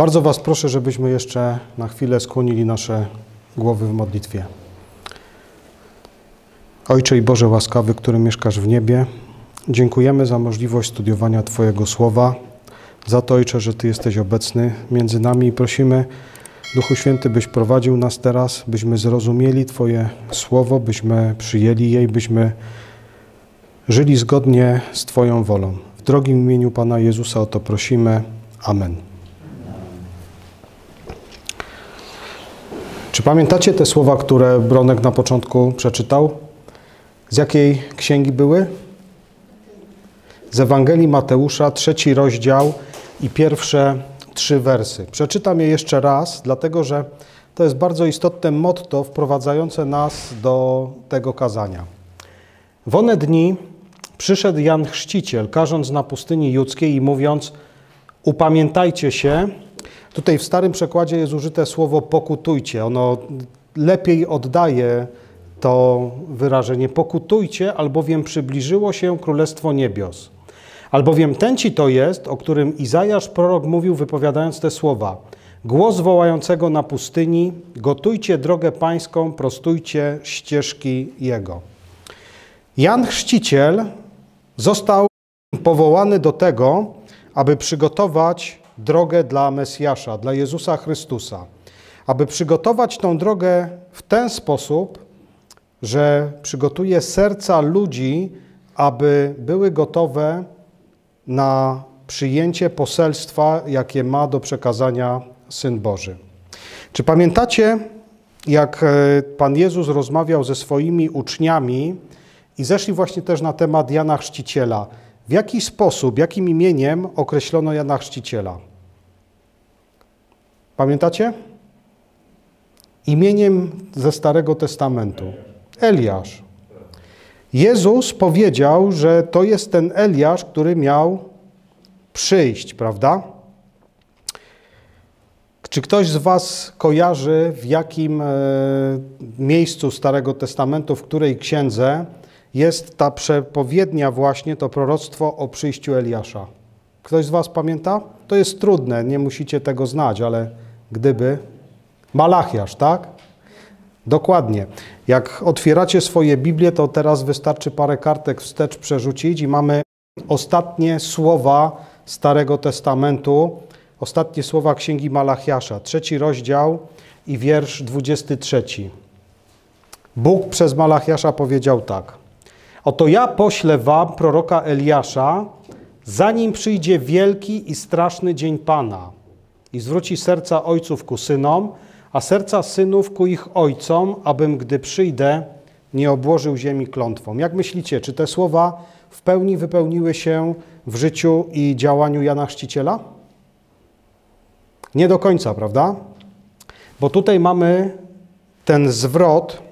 Bardzo Was proszę, żebyśmy jeszcze na chwilę skłonili nasze głowy w modlitwie. Ojcze i Boże łaskawy, który mieszkasz w niebie, dziękujemy za możliwość studiowania Twojego słowa, za to, Ojcze, że Ty jesteś obecny między nami i prosimy, Duchu Święty, byś prowadził nas teraz, byśmy zrozumieli Twoje słowo, byśmy przyjęli je i byśmy żyli zgodnie z Twoją wolą. W drogim imieniu Pana Jezusa o to prosimy. Amen. Czy pamiętacie te słowa, które Bronek na początku przeczytał? Z jakiej księgi były? Z Ewangelii Mateusza, trzeci rozdział i pierwsze trzy wersy. Przeczytam je jeszcze raz, dlatego że to jest bardzo istotne motto wprowadzające nas do tego kazania. W one dni przyszedł Jan Chrzciciel, karząc na pustyni judzkiej i mówiąc: Upamiętajcie się. Tutaj w starym przekładzie jest użyte słowo pokutujcie. Ono lepiej oddaje to wyrażenie pokutujcie, albowiem przybliżyło się Królestwo Niebios. Albowiem ten ci to jest, o którym Izajasz prorok mówił, wypowiadając te słowa. Głos wołającego na pustyni, gotujcie drogę pańską, prostujcie ścieżki Jego. Jan Chrzciciel został powołany do tego, aby przygotować drogę dla Mesjasza, dla Jezusa Chrystusa. Aby przygotować tą drogę w ten sposób, że przygotuje serca ludzi, aby były gotowe na przyjęcie poselstwa, jakie ma do przekazania Syn Boży. Czy pamiętacie, jak Pan Jezus rozmawiał ze swoimi uczniami i zeszli właśnie też na temat Jana Chrzciciela? W jaki sposób, jakim imieniem określono Jana Chrzciciela? Pamiętacie? Imieniem ze Starego Testamentu. Eliasz. Jezus powiedział, że to jest ten Eliasz, który miał przyjść, prawda? Czy ktoś z Was kojarzy, w jakim e, miejscu Starego Testamentu, w której księdze jest ta przepowiednia właśnie, to proroctwo o przyjściu Eliasza? Ktoś z Was pamięta? To jest trudne, nie musicie tego znać, ale gdyby... Malachiasz, tak? Dokładnie. Jak otwieracie swoje Biblię, to teraz wystarczy parę kartek wstecz przerzucić i mamy ostatnie słowa Starego Testamentu, ostatnie słowa Księgi Malachiasza, trzeci rozdział i wiersz 23. Bóg przez Malachiasza powiedział tak. Oto ja poślę wam proroka Eliasza, zanim przyjdzie wielki i straszny dzień Pana i zwróci serca ojców ku synom, a serca synów ku ich ojcom, abym, gdy przyjdę, nie obłożył ziemi klątwą. Jak myślicie, czy te słowa w pełni wypełniły się w życiu i działaniu Jana Chrzciciela? Nie do końca, prawda? Bo tutaj mamy ten zwrot,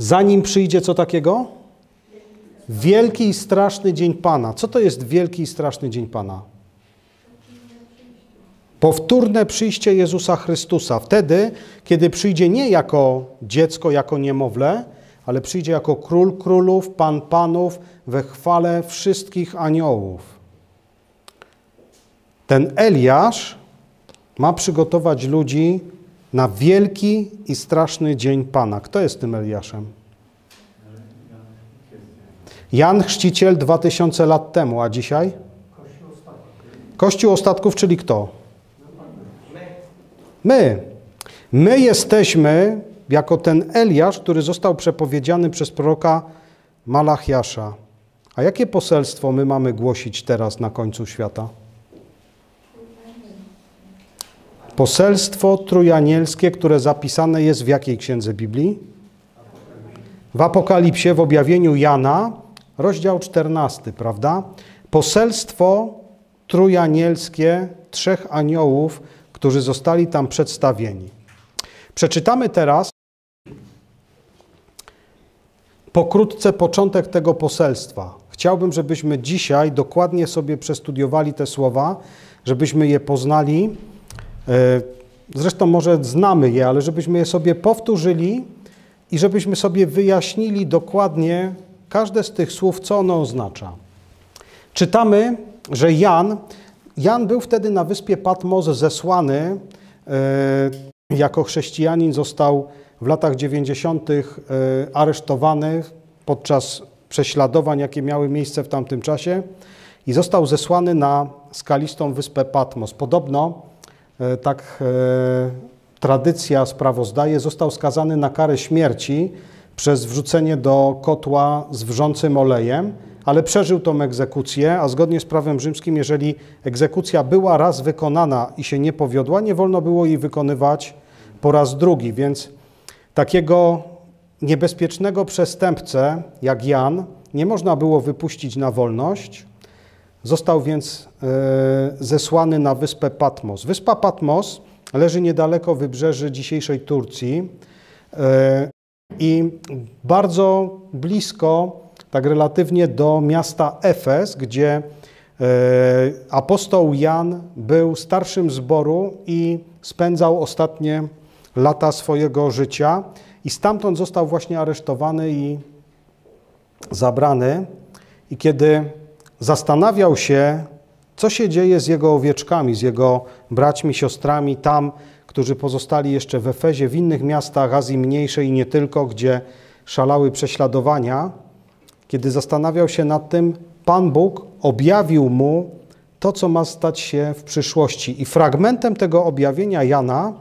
zanim przyjdzie co takiego? Wielki i straszny dzień Pana. Co to jest wielki i straszny dzień Pana? Powtórne przyjście Jezusa Chrystusa. Wtedy, kiedy przyjdzie nie jako dziecko, jako niemowlę, ale przyjdzie jako król królów, pan panów, we chwale wszystkich aniołów. Ten Eliasz ma przygotować ludzi na wielki i straszny dzień Pana. Kto jest tym Eliaszem? Jan Chrzciciel 2000 lat temu, a dzisiaj? Kościół ostatków, czyli kto? My. My jesteśmy jako ten Eliasz, który został przepowiedziany przez proroka Malachiasza. A jakie poselstwo my mamy głosić teraz na końcu świata? Poselstwo trójanielskie, które zapisane jest w jakiej księdze Biblii? W Apokalipsie, w objawieniu Jana, rozdział 14, prawda? Poselstwo trójanielskie trzech aniołów, którzy zostali tam przedstawieni. Przeczytamy teraz pokrótce początek tego poselstwa. Chciałbym, żebyśmy dzisiaj dokładnie sobie przestudiowali te słowa, żebyśmy je poznali. Zresztą może znamy je, ale żebyśmy je sobie powtórzyli i żebyśmy sobie wyjaśnili dokładnie każde z tych słów, co ono oznacza. Czytamy, że Jan Jan był wtedy na wyspie Patmos zesłany. E, jako chrześcijanin został w latach 90. E, aresztowany podczas prześladowań, jakie miały miejsce w tamtym czasie i został zesłany na skalistą wyspę Patmos. Podobno, e, tak tradycja sprawozdaje, został skazany na karę śmierci przez wrzucenie do kotła z wrzącym olejem, ale przeżył tą egzekucję, a zgodnie z prawem rzymskim, jeżeli egzekucja była raz wykonana i się nie powiodła, nie wolno było jej wykonywać po raz drugi. Więc takiego niebezpiecznego przestępcę jak Jan nie można było wypuścić na wolność. Został więc e, zesłany na wyspę Patmos. Wyspa Patmos leży niedaleko wybrzeży dzisiejszej Turcji e, i bardzo blisko tak relatywnie do miasta Efes, gdzie e, apostoł Jan był starszym zboru i spędzał ostatnie lata swojego życia i stamtąd został właśnie aresztowany i zabrany. I kiedy zastanawiał się, co się dzieje z jego owieczkami, z jego braćmi, siostrami tam, którzy pozostali jeszcze w Efezie, w innych miastach Azji Mniejszej i nie tylko, gdzie szalały prześladowania, kiedy zastanawiał się nad tym, Pan Bóg objawił mu to, co ma stać się w przyszłości. I fragmentem tego objawienia Jana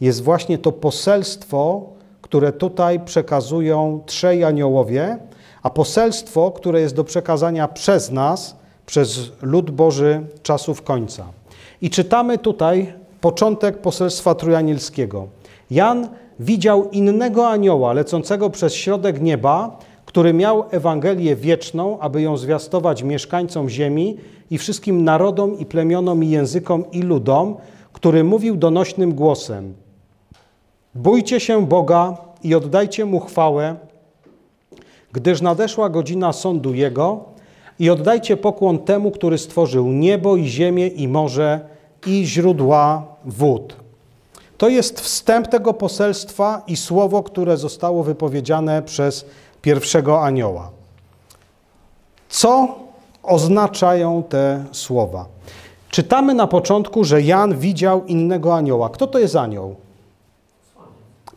jest właśnie to poselstwo, które tutaj przekazują trzej aniołowie, a poselstwo, które jest do przekazania przez nas, przez lud Boży czasów końca. I czytamy tutaj początek poselstwa trójanielskiego. Jan widział innego anioła lecącego przez środek nieba, który miał Ewangelię wieczną, aby ją zwiastować mieszkańcom ziemi i wszystkim narodom i plemionom i językom i ludom, który mówił donośnym głosem: Bójcie się Boga i oddajcie mu chwałę, gdyż nadeszła godzina sądu Jego i oddajcie pokłon temu, który stworzył niebo i ziemię i morze i źródła wód. To jest wstęp tego poselstwa i słowo, które zostało wypowiedziane przez pierwszego anioła. Co oznaczają te słowa? Czytamy na początku, że Jan widział innego anioła. Kto to jest anioł?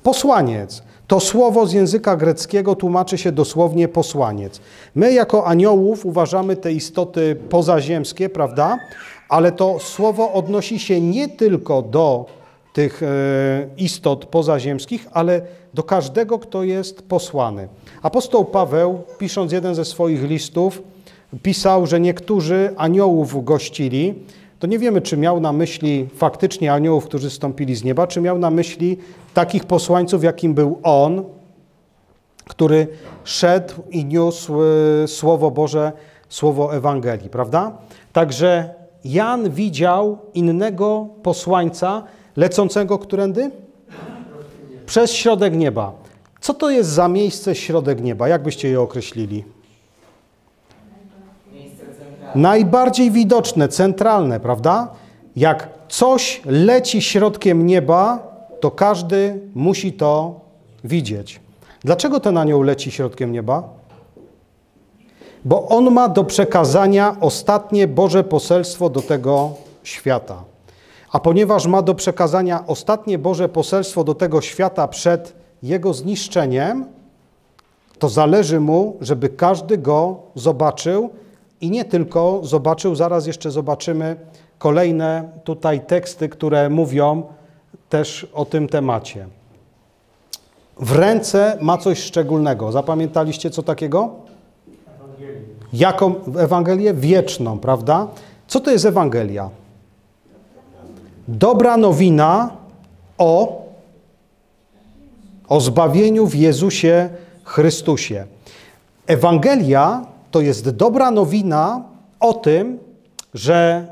Posłaniec. To słowo z języka greckiego tłumaczy się dosłownie posłaniec. My jako aniołów uważamy te istoty pozaziemskie, prawda? Ale to słowo odnosi się nie tylko do tych e, istot pozaziemskich, ale do każdego, kto jest posłany. Apostoł Paweł, pisząc jeden ze swoich listów, pisał, że niektórzy aniołów gościli. To nie wiemy, czy miał na myśli faktycznie aniołów, którzy stąpili z nieba, czy miał na myśli takich posłańców, jakim był on, który szedł i niósł e, Słowo Boże, Słowo Ewangelii, prawda? Także Jan widział innego posłańca lecącego którędy? Przez środek nieba. Co to jest za miejsce środek nieba? Jak byście je określili? Najbardziej widoczne, centralne, prawda? Jak coś leci środkiem nieba, to każdy musi to widzieć. Dlaczego ten anioł leci środkiem nieba? Bo on ma do przekazania ostatnie Boże poselstwo do tego świata. A ponieważ ma do przekazania ostatnie Boże poselstwo do tego świata przed jego zniszczeniem, to zależy mu, żeby każdy go zobaczył i nie tylko zobaczył, zaraz jeszcze zobaczymy kolejne tutaj teksty, które mówią też o tym temacie. W ręce ma coś szczególnego. Zapamiętaliście co takiego? Ewangelię. Jaką Ewangelię? Wieczną, prawda? Co to jest Ewangelia? Dobra nowina o, o zbawieniu w Jezusie Chrystusie. Ewangelia to jest dobra nowina o tym, że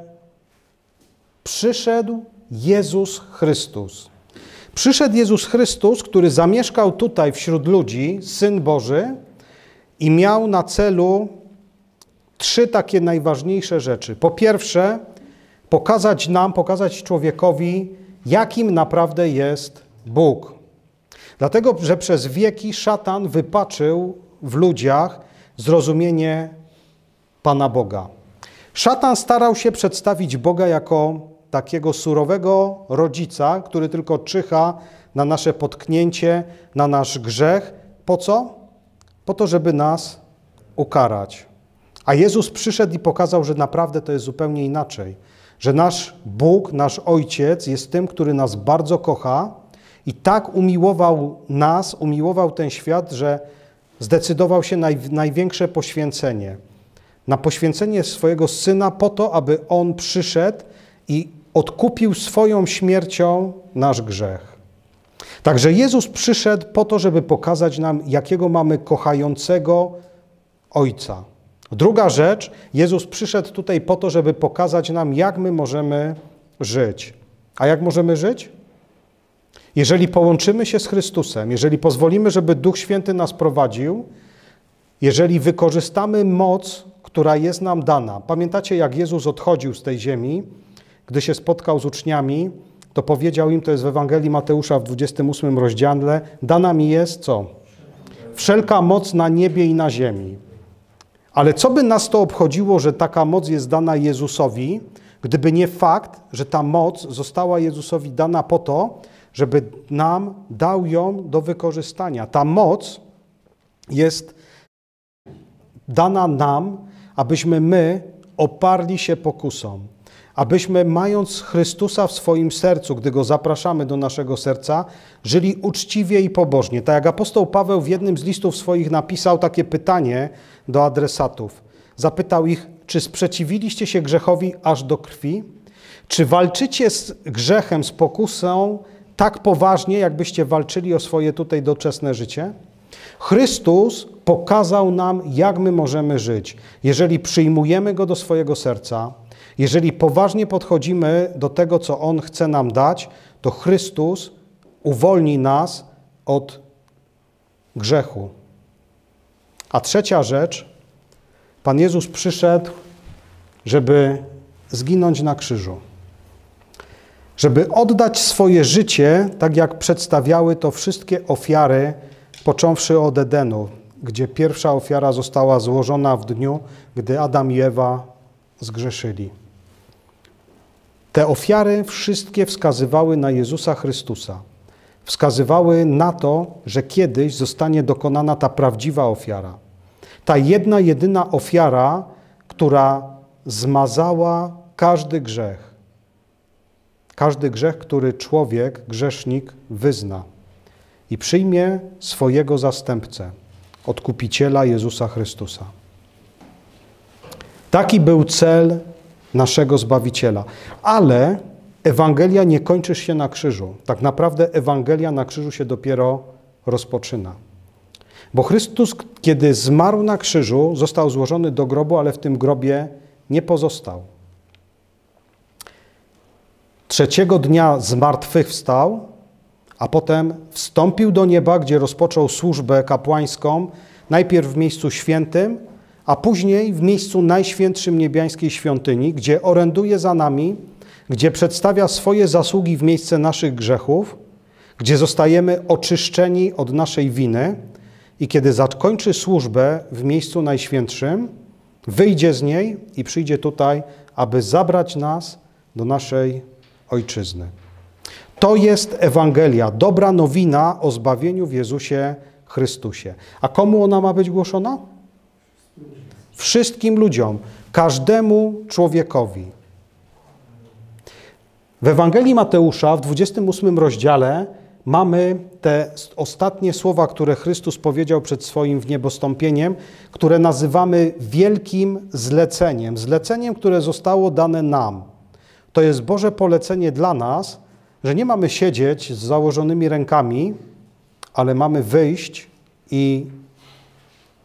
przyszedł Jezus Chrystus. Przyszedł Jezus Chrystus, który zamieszkał tutaj wśród ludzi, Syn Boży, i miał na celu trzy takie najważniejsze rzeczy. Po pierwsze, pokazać nam, pokazać człowiekowi, jakim naprawdę jest Bóg. Dlatego, że przez wieki szatan wypaczył w ludziach zrozumienie Pana Boga. Szatan starał się przedstawić Boga jako takiego surowego rodzica, który tylko czyha na nasze potknięcie, na nasz grzech. Po co? Po to, żeby nas ukarać. A Jezus przyszedł i pokazał, że naprawdę to jest zupełnie inaczej. Że nasz Bóg, nasz Ojciec jest tym, który nas bardzo kocha i tak umiłował nas, umiłował ten świat, że zdecydował się na największe poświęcenie. Na poświęcenie swojego Syna po to, aby On przyszedł i odkupił swoją śmiercią nasz grzech. Także Jezus przyszedł po to, żeby pokazać nam, jakiego mamy kochającego Ojca. Druga rzecz, Jezus przyszedł tutaj po to, żeby pokazać nam, jak my możemy żyć. A jak możemy żyć? Jeżeli połączymy się z Chrystusem, jeżeli pozwolimy, żeby Duch Święty nas prowadził, jeżeli wykorzystamy moc, która jest nam dana. Pamiętacie, jak Jezus odchodził z tej ziemi, gdy się spotkał z uczniami, to powiedział im, to jest w Ewangelii Mateusza w 28 rozdziale, dana mi jest co? Wszelka moc na niebie i na ziemi. Ale co by nas to obchodziło, że taka moc jest dana Jezusowi, gdyby nie fakt, że ta moc została Jezusowi dana po to, żeby nam dał ją do wykorzystania. Ta moc jest dana nam, abyśmy my oparli się pokusom, abyśmy mając Chrystusa w swoim sercu, gdy Go zapraszamy do naszego serca, żyli uczciwie i pobożnie. Tak jak apostoł Paweł w jednym z listów swoich napisał takie pytanie do adresatów. Zapytał ich, czy sprzeciwiliście się grzechowi aż do krwi? Czy walczycie z grzechem, z pokusą tak poważnie, jakbyście walczyli o swoje tutaj doczesne życie? Chrystus pokazał nam, jak my możemy żyć. Jeżeli przyjmujemy Go do swojego serca, jeżeli poważnie podchodzimy do tego, co On chce nam dać, to Chrystus uwolni nas od grzechu. A trzecia rzecz, Pan Jezus przyszedł, żeby zginąć na krzyżu żeby oddać swoje życie, tak jak przedstawiały to wszystkie ofiary, począwszy od Edenu, gdzie pierwsza ofiara została złożona w dniu, gdy Adam i Ewa zgrzeszyli. Te ofiary wszystkie wskazywały na Jezusa Chrystusa. Wskazywały na to, że kiedyś zostanie dokonana ta prawdziwa ofiara. Ta jedna, jedyna ofiara, która zmazała każdy grzech każdy grzech, który człowiek, grzesznik wyzna i przyjmie swojego zastępcę, odkupiciela Jezusa Chrystusa. Taki był cel naszego Zbawiciela. Ale Ewangelia nie kończy się na krzyżu. Tak naprawdę Ewangelia na krzyżu się dopiero rozpoczyna. Bo Chrystus, kiedy zmarł na krzyżu, został złożony do grobu, ale w tym grobie nie pozostał. Trzeciego dnia zmartwychwstał, a potem wstąpił do nieba, gdzie rozpoczął służbę kapłańską, najpierw w miejscu świętym, a później w miejscu najświętszym niebiańskiej świątyni, gdzie oręduje za nami, gdzie przedstawia swoje zasługi w miejsce naszych grzechów, gdzie zostajemy oczyszczeni od naszej winy i kiedy zakończy służbę w miejscu najświętszym, wyjdzie z niej i przyjdzie tutaj, aby zabrać nas do naszej ojczyzny. To jest Ewangelia, dobra nowina o zbawieniu w Jezusie Chrystusie. A komu ona ma być głoszona? Wszystkim ludziom, każdemu człowiekowi. W Ewangelii Mateusza w 28 rozdziale mamy te ostatnie słowa, które Chrystus powiedział przed swoim wniebostąpieniem, które nazywamy wielkim zleceniem. Zleceniem, które zostało dane nam. To jest Boże polecenie dla nas, że nie mamy siedzieć z założonymi rękami, ale mamy wyjść i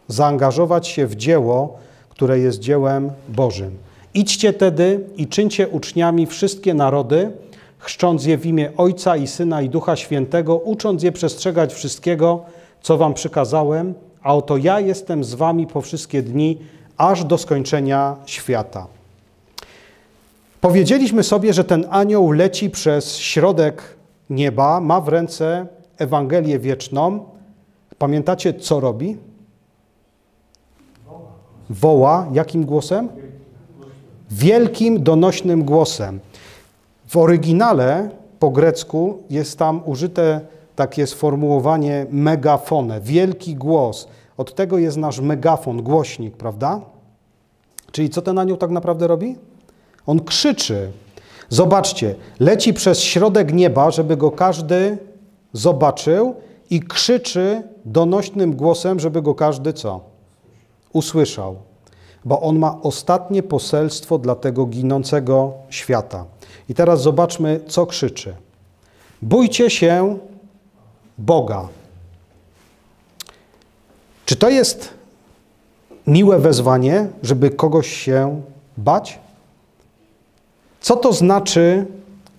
zaangażować się w dzieło, które jest dziełem Bożym. Idźcie tedy i czyńcie uczniami wszystkie narody, chrzcząc je w imię Ojca i Syna i Ducha Świętego, ucząc je przestrzegać wszystkiego, co wam przykazałem, a oto ja jestem z wami po wszystkie dni, aż do skończenia świata. Powiedzieliśmy sobie, że ten anioł leci przez środek nieba, ma w ręce Ewangelię wieczną. Pamiętacie, co robi? Woła. Jakim głosem? wielkim, donośnym głosem. W oryginale po grecku jest tam użyte takie sformułowanie megafone, wielki głos. Od tego jest nasz megafon, głośnik, prawda? Czyli co ten anioł tak naprawdę robi? On krzyczy. Zobaczcie, leci przez środek nieba, żeby go każdy zobaczył i krzyczy donośnym głosem, żeby go każdy co? Usłyszał. Bo on ma ostatnie poselstwo dla tego ginącego świata. I teraz zobaczmy, co krzyczy. Bójcie się Boga. Czy to jest miłe wezwanie, żeby kogoś się bać? Co to znaczy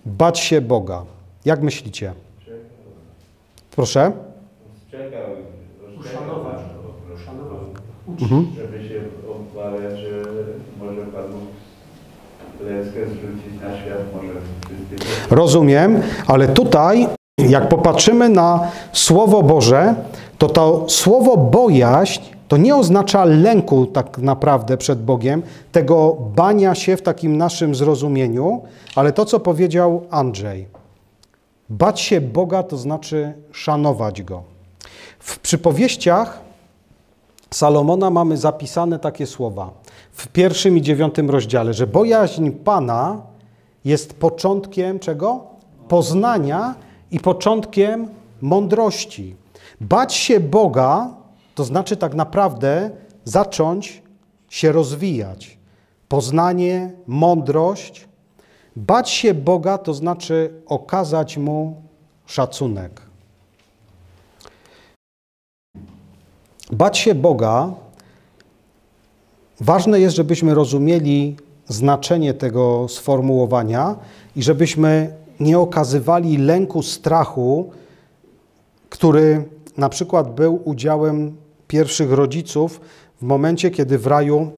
bać się Boga? Jak myślicie? Proszę? Czekał, Uszanować. Mhm. żeby się obawiać, że może Pan Bóg zrzucić na świat, może Rozumiem, ale tutaj, jak popatrzymy na Słowo Boże, to to słowo bojaźń to nie oznacza lęku tak naprawdę przed Bogiem, tego bania się w takim naszym zrozumieniu, ale to, co powiedział Andrzej. Bać się Boga to znaczy szanować Go. W przypowieściach Salomona mamy zapisane takie słowa w pierwszym i dziewiątym rozdziale, że bojaźń Pana jest początkiem czego? Poznania i początkiem mądrości. Bać się Boga to znaczy tak naprawdę zacząć się rozwijać. Poznanie, mądrość. Bać się Boga to znaczy okazać Mu szacunek. Bać się Boga, ważne jest, żebyśmy rozumieli znaczenie tego sformułowania i żebyśmy nie okazywali lęku, strachu, który na przykład był udziałem pierwszych rodziców w momencie, kiedy w raju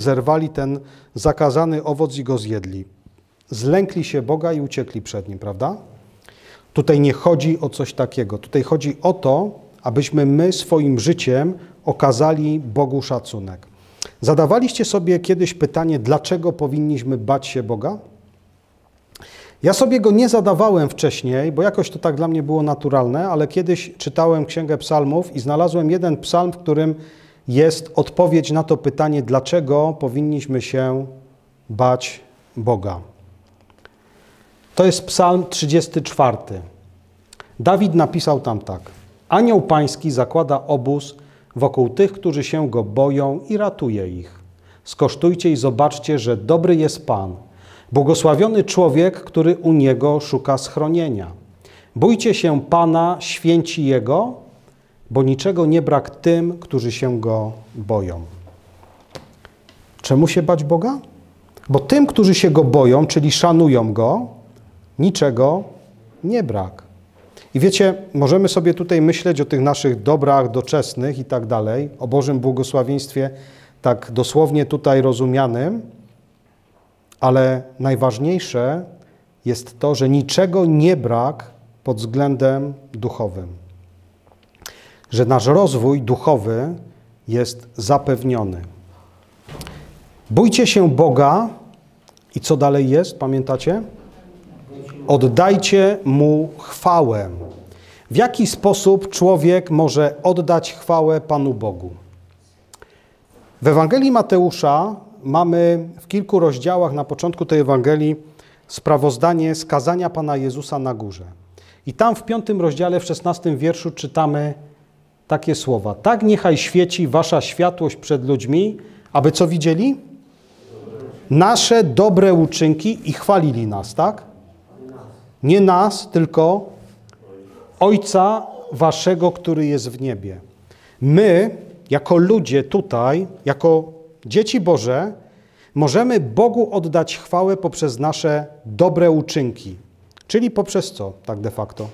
zerwali ten zakazany owoc i go zjedli. Zlękli się Boga i uciekli przed nim, prawda? Tutaj nie chodzi o coś takiego. Tutaj chodzi o to, abyśmy my swoim życiem okazali Bogu szacunek. Zadawaliście sobie kiedyś pytanie, dlaczego powinniśmy bać się Boga? Ja sobie go nie zadawałem wcześniej, bo jakoś to tak dla mnie było naturalne, ale kiedyś czytałem Księgę Psalmów i znalazłem jeden psalm, w którym jest odpowiedź na to pytanie, dlaczego powinniśmy się bać Boga. To jest Psalm 34. Dawid napisał tam tak: Anioł Pański zakłada obóz wokół tych, którzy się go boją i ratuje ich. Skosztujcie i zobaczcie, że dobry jest Pan. Błogosławiony człowiek, który u niego szuka schronienia. Bójcie się Pana, święci Jego, bo niczego nie brak tym, którzy się go boją. Czemu się bać Boga? Bo tym, którzy się go boją, czyli szanują go, niczego nie brak. I wiecie, możemy sobie tutaj myśleć o tych naszych dobrach doczesnych i tak dalej, o Bożym błogosławieństwie, tak dosłownie tutaj rozumianym, ale najważniejsze jest to, że niczego nie brak pod względem duchowym. Że nasz rozwój duchowy jest zapewniony. Bójcie się Boga i co dalej jest, pamiętacie? Oddajcie Mu chwałę. W jaki sposób człowiek może oddać chwałę Panu Bogu? W Ewangelii Mateusza mamy w kilku rozdziałach na początku tej Ewangelii sprawozdanie skazania Pana Jezusa na górze. I tam w piątym rozdziale, w szesnastym wierszu czytamy takie słowa. Tak niechaj świeci wasza światłość przed ludźmi, aby co widzieli? Nasze dobre uczynki i chwalili nas, tak? Nie nas, tylko Ojca waszego, który jest w niebie. My, jako ludzie tutaj, jako dzieci Boże, możemy Bogu oddać chwałę poprzez nasze dobre uczynki. Czyli poprzez co, tak de facto?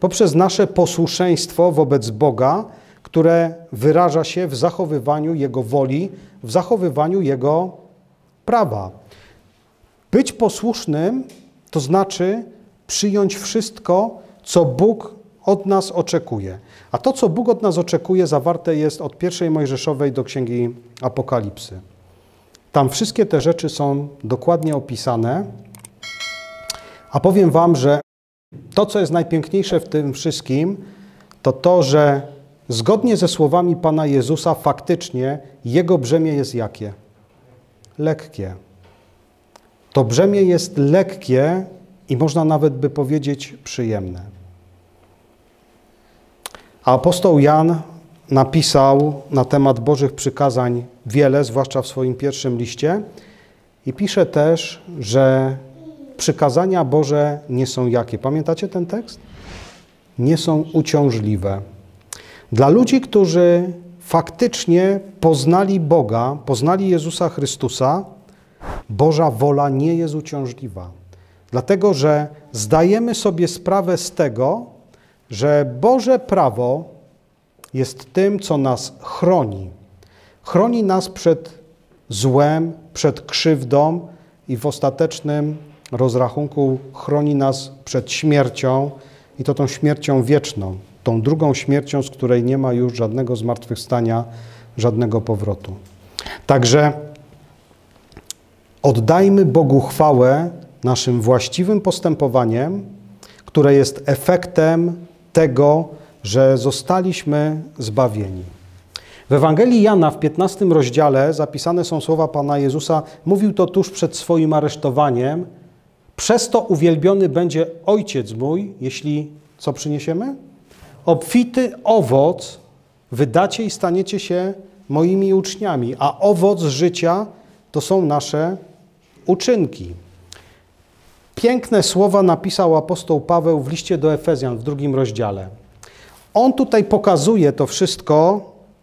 Poprzez nasze posłuszeństwo wobec Boga, które wyraża się w zachowywaniu Jego woli, w zachowywaniu Jego prawa. Być posłusznym to znaczy przyjąć wszystko, co Bóg od nas oczekuje. A to, co Bóg od nas oczekuje, zawarte jest od pierwszej Mojżeszowej do Księgi Apokalipsy. Tam wszystkie te rzeczy są dokładnie opisane. A powiem Wam, że to, co jest najpiękniejsze w tym wszystkim, to to, że zgodnie ze słowami Pana Jezusa, faktycznie Jego brzemię jest jakie? Lekkie. To brzemię jest lekkie i można nawet by powiedzieć przyjemne. A apostoł Jan napisał na temat Bożych przykazań wiele, zwłaszcza w swoim pierwszym liście, i pisze też, że przykazania Boże nie są jakie. Pamiętacie ten tekst? Nie są uciążliwe. Dla ludzi, którzy faktycznie poznali Boga, poznali Jezusa Chrystusa, Boża wola nie jest uciążliwa. Dlatego, że zdajemy sobie sprawę z tego, że Boże prawo jest tym, co nas chroni. Chroni nas przed złem, przed krzywdą i w ostatecznym rozrachunku chroni nas przed śmiercią i to tą śmiercią wieczną, tą drugą śmiercią, z której nie ma już żadnego zmartwychwstania, żadnego powrotu. Także oddajmy Bogu chwałę naszym właściwym postępowaniem, które jest efektem tego, że zostaliśmy zbawieni. W Ewangelii Jana w 15 rozdziale zapisane są słowa Pana Jezusa. Mówił to tuż przed swoim aresztowaniem. Przez to uwielbiony będzie Ojciec mój, jeśli co przyniesiemy? Obfity owoc wydacie i staniecie się moimi uczniami, a owoc życia to są nasze uczynki. Piękne słowa napisał apostoł Paweł w liście do Efezjan w drugim rozdziale. On tutaj pokazuje to wszystko,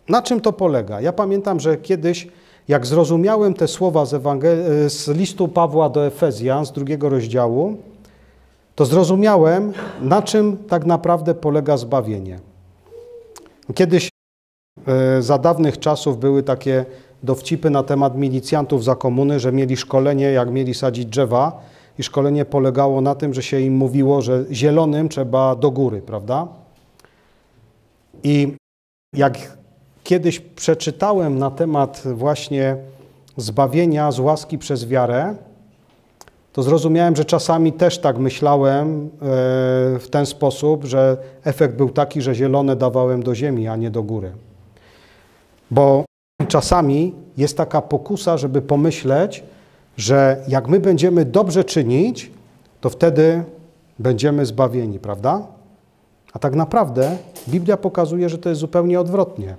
na czym to polega. Ja pamiętam, że kiedyś, jak zrozumiałem te słowa z, Ewangel- z listu Pawła do Efezjan z drugiego rozdziału, to zrozumiałem, na czym tak naprawdę polega zbawienie. Kiedyś e, za dawnych czasów były takie dowcipy na temat milicjantów za komuny, że mieli szkolenie, jak mieli sadzić drzewa, i szkolenie polegało na tym, że się im mówiło, że zielonym trzeba do góry, prawda? I jak kiedyś przeczytałem na temat właśnie zbawienia z łaski przez wiarę, to zrozumiałem, że czasami też tak myślałem e, w ten sposób, że efekt był taki, że zielone dawałem do ziemi, a nie do góry. Bo czasami jest taka pokusa, żeby pomyśleć, że jak my będziemy dobrze czynić, to wtedy będziemy zbawieni, prawda? A tak naprawdę Biblia pokazuje, że to jest zupełnie odwrotnie.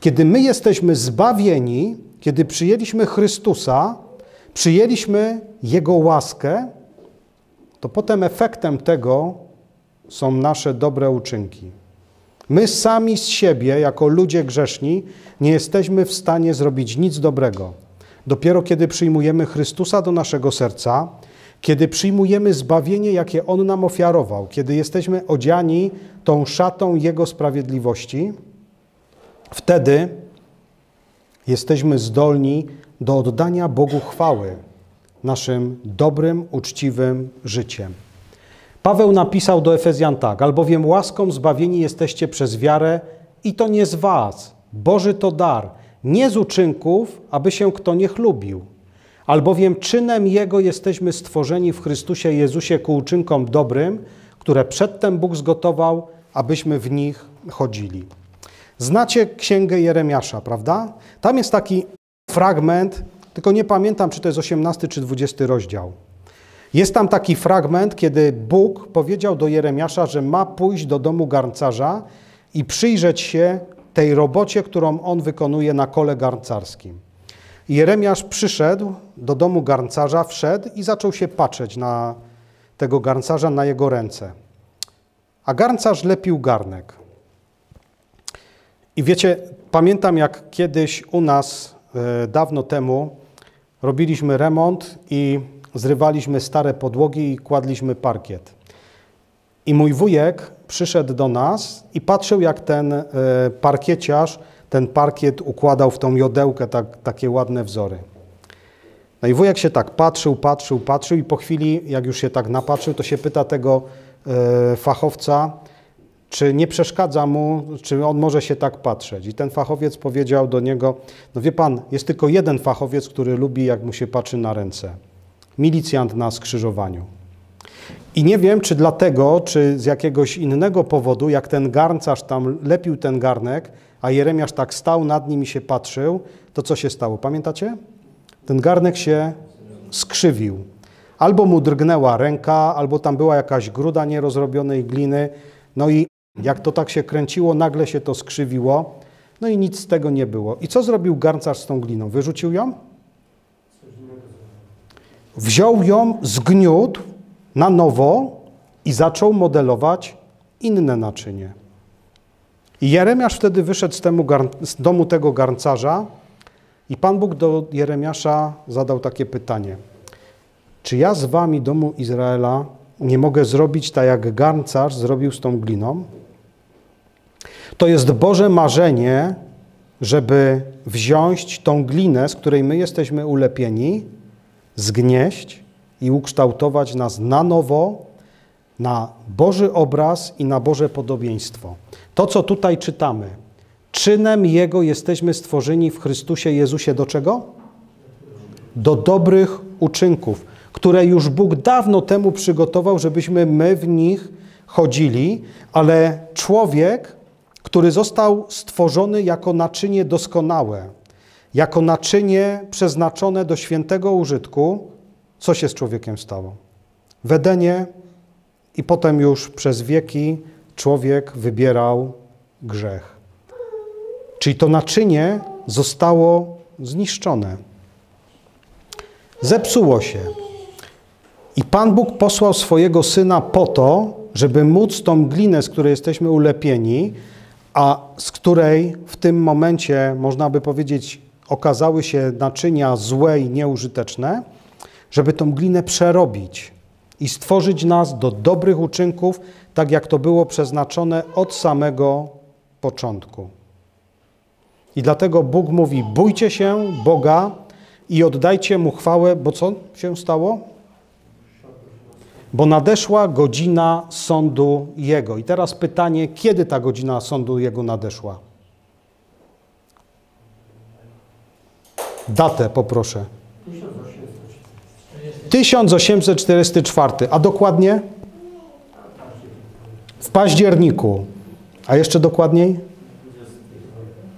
Kiedy my jesteśmy zbawieni, kiedy przyjęliśmy Chrystusa, przyjęliśmy Jego łaskę, to potem efektem tego są nasze dobre uczynki. My sami z siebie, jako ludzie grzeszni, nie jesteśmy w stanie zrobić nic dobrego. Dopiero kiedy przyjmujemy Chrystusa do naszego serca, kiedy przyjmujemy zbawienie, jakie On nam ofiarował, kiedy jesteśmy odziani tą szatą Jego sprawiedliwości, wtedy jesteśmy zdolni do oddania Bogu chwały naszym dobrym, uczciwym życiem. Paweł napisał do Efezjan tak: Albowiem łaską zbawieni jesteście przez wiarę, i to nie z Was. Boży to dar, nie z uczynków, aby się kto nie chlubił. Albowiem czynem Jego jesteśmy stworzeni w Chrystusie Jezusie ku uczynkom dobrym, które przedtem Bóg zgotował, abyśmy w nich chodzili. Znacie księgę Jeremiasza, prawda? Tam jest taki fragment, tylko nie pamiętam, czy to jest 18 czy 20 rozdział. Jest tam taki fragment, kiedy Bóg powiedział do Jeremiasza, że ma pójść do domu garncarza i przyjrzeć się tej robocie, którą on wykonuje na kole garncarskim. Jeremiasz przyszedł do domu garncarza, wszedł i zaczął się patrzeć na tego garncarza, na jego ręce. A garncarz lepił garnek. I wiecie, pamiętam jak kiedyś u nas e, dawno temu robiliśmy remont i zrywaliśmy stare podłogi i kładliśmy parkiet. I mój wujek przyszedł do nas i patrzył, jak ten e, parkieciarz ten parkiet układał w tą jodełkę tak, takie ładne wzory. No i wujek się tak patrzył, patrzył, patrzył i po chwili, jak już się tak napatrzył, to się pyta tego e, fachowca, czy nie przeszkadza mu, czy on może się tak patrzeć. I ten fachowiec powiedział do niego: No wie pan, jest tylko jeden fachowiec, który lubi, jak mu się patrzy na ręce. Milicjant na skrzyżowaniu. I nie wiem, czy dlatego, czy z jakiegoś innego powodu, jak ten garncarz tam lepił ten garnek, a Jeremiasz tak stał nad nim i się patrzył, to co się stało? Pamiętacie? Ten garnek się skrzywił. Albo mu drgnęła ręka, albo tam była jakaś gruda nierozrobionej gliny. No i jak to tak się kręciło, nagle się to skrzywiło. No i nic z tego nie było. I co zrobił garncarz z tą gliną? Wyrzucił ją? Wziął ją, zgniótł na nowo i zaczął modelować inne naczynie. I Jeremiasz wtedy wyszedł z, z domu tego garncarza i Pan Bóg do Jeremiasza zadał takie pytanie. Czy ja z wami, domu Izraela, nie mogę zrobić tak, jak garncarz zrobił z tą gliną? To jest Boże marzenie, żeby wziąć tą glinę, z której my jesteśmy ulepieni, zgnieść i ukształtować nas na nowo, na Boży obraz i na Boże podobieństwo. To, co tutaj czytamy, czynem Jego jesteśmy stworzeni w Chrystusie Jezusie do czego? Do dobrych uczynków, które już Bóg dawno temu przygotował, żebyśmy my w nich chodzili, ale człowiek, który został stworzony jako naczynie doskonałe, jako naczynie przeznaczone do świętego użytku, co się z człowiekiem stało? W Edenie i potem już przez wieki człowiek wybierał grzech. Czyli to naczynie zostało zniszczone. Zepsuło się. I Pan Bóg posłał swojego syna po to, żeby móc tą glinę, z której jesteśmy ulepieni, a z której w tym momencie, można by powiedzieć, okazały się naczynia złe i nieużyteczne, żeby tą glinę przerobić i stworzyć nas do dobrych uczynków, tak jak to było przeznaczone od samego początku. I dlatego Bóg mówi: bójcie się Boga i oddajcie mu chwałę, bo co się stało? Bo nadeszła godzina sądu Jego. I teraz pytanie, kiedy ta godzina sądu Jego nadeszła? Datę poproszę. 1844, a dokładnie? W październiku, a jeszcze dokładniej?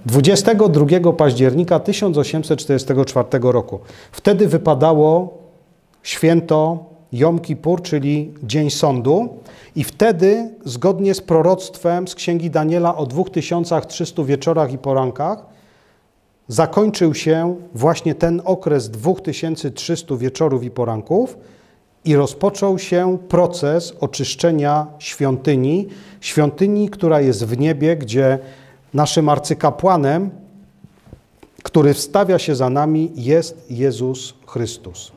22 października 1844 roku. Wtedy wypadało święto Jom Kippur, czyli Dzień Sądu. I wtedy, zgodnie z proroctwem z Księgi Daniela o 2300 wieczorach i porankach, zakończył się właśnie ten okres 2300 wieczorów i poranków i rozpoczął się proces oczyszczenia świątyni, świątyni, która jest w niebie, gdzie naszym arcykapłanem, który wstawia się za nami, jest Jezus Chrystus.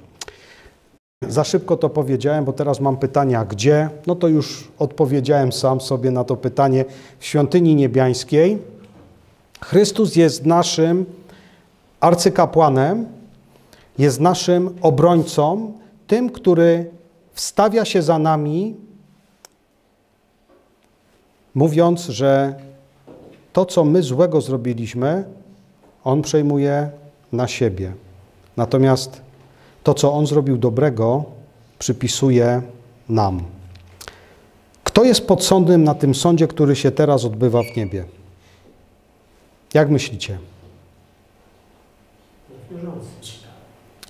Za szybko to powiedziałem, bo teraz mam pytania, gdzie? No to już odpowiedziałem sam sobie na to pytanie. W świątyni niebiańskiej Chrystus jest naszym arcykapłanem, jest naszym obrońcą, tym, który wstawia się za nami, mówiąc, że to, co my złego zrobiliśmy, On przejmuje na siebie. Natomiast to, co On zrobił dobrego, przypisuje nam. Kto jest podsądnym na tym sądzie, który się teraz odbywa w niebie? Jak myślicie?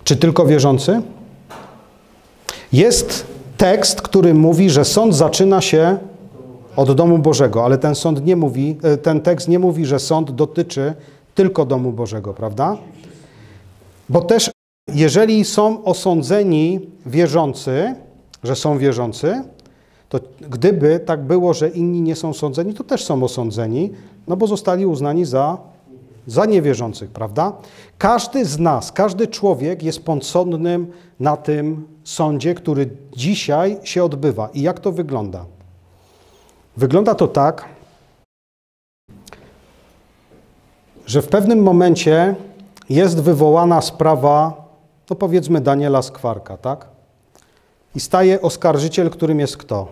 Czy tylko wierzący? Jest tekst, który mówi, że sąd zaczyna się od domu Bożego, ale ten sąd nie mówi, e, ten tekst nie mówi, że sąd dotyczy tylko domu Bożego, prawda? Bo też jeżeli są osądzeni wierzący, że są wierzący, to gdyby tak było, że inni nie są sądzeni, to też są osądzeni, no bo zostali uznani za za niewierzących, prawda? Każdy z nas, każdy człowiek jest podsądnym na tym sądzie, który dzisiaj się odbywa. I jak to wygląda? Wygląda to tak, że w pewnym momencie jest wywołana sprawa, no powiedzmy Daniela Skwarka, tak? I staje oskarżyciel, którym jest kto?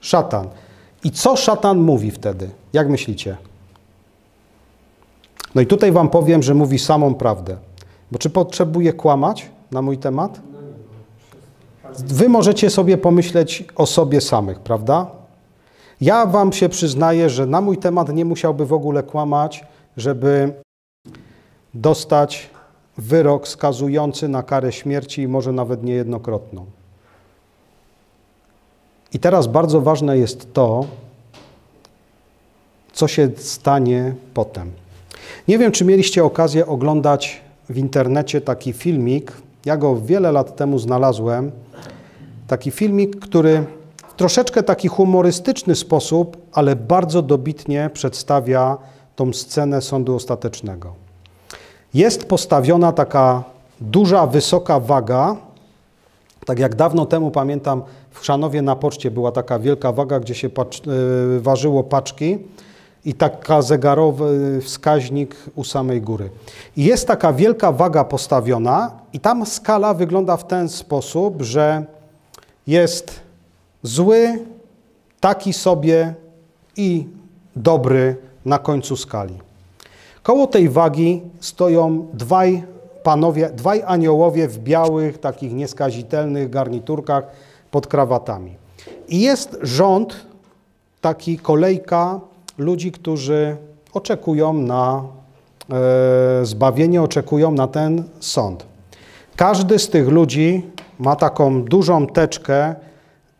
Szatan. I co szatan mówi wtedy? Jak myślicie? No i tutaj wam powiem, że mówi samą prawdę. Bo czy potrzebuję kłamać na mój temat? Wy możecie sobie pomyśleć o sobie samych, prawda? Ja wam się przyznaję, że na mój temat nie musiałby w ogóle kłamać, żeby dostać wyrok skazujący na karę śmierci i może nawet niejednokrotną. I teraz bardzo ważne jest to, co się stanie potem. Nie wiem, czy mieliście okazję oglądać w internecie taki filmik. Ja go wiele lat temu znalazłem. Taki filmik, który w troszeczkę taki humorystyczny sposób, ale bardzo dobitnie przedstawia tą scenę sądu ostatecznego. Jest postawiona taka duża, wysoka waga, tak jak dawno temu pamiętam, w Chrzanowie na poczcie była taka wielka waga, gdzie się pacz, yy, ważyło paczki i taka zegarowy wskaźnik u samej góry. I jest taka wielka waga postawiona i tam skala wygląda w ten sposób, że jest zły, taki sobie i dobry na końcu skali. Koło tej wagi stoją dwaj panowie, dwaj aniołowie w białych, takich nieskazitelnych garniturkach pod krawatami. I jest rząd, taki kolejka ludzi, którzy oczekują na e, zbawienie, oczekują na ten sąd. Każdy z tych ludzi ma taką dużą teczkę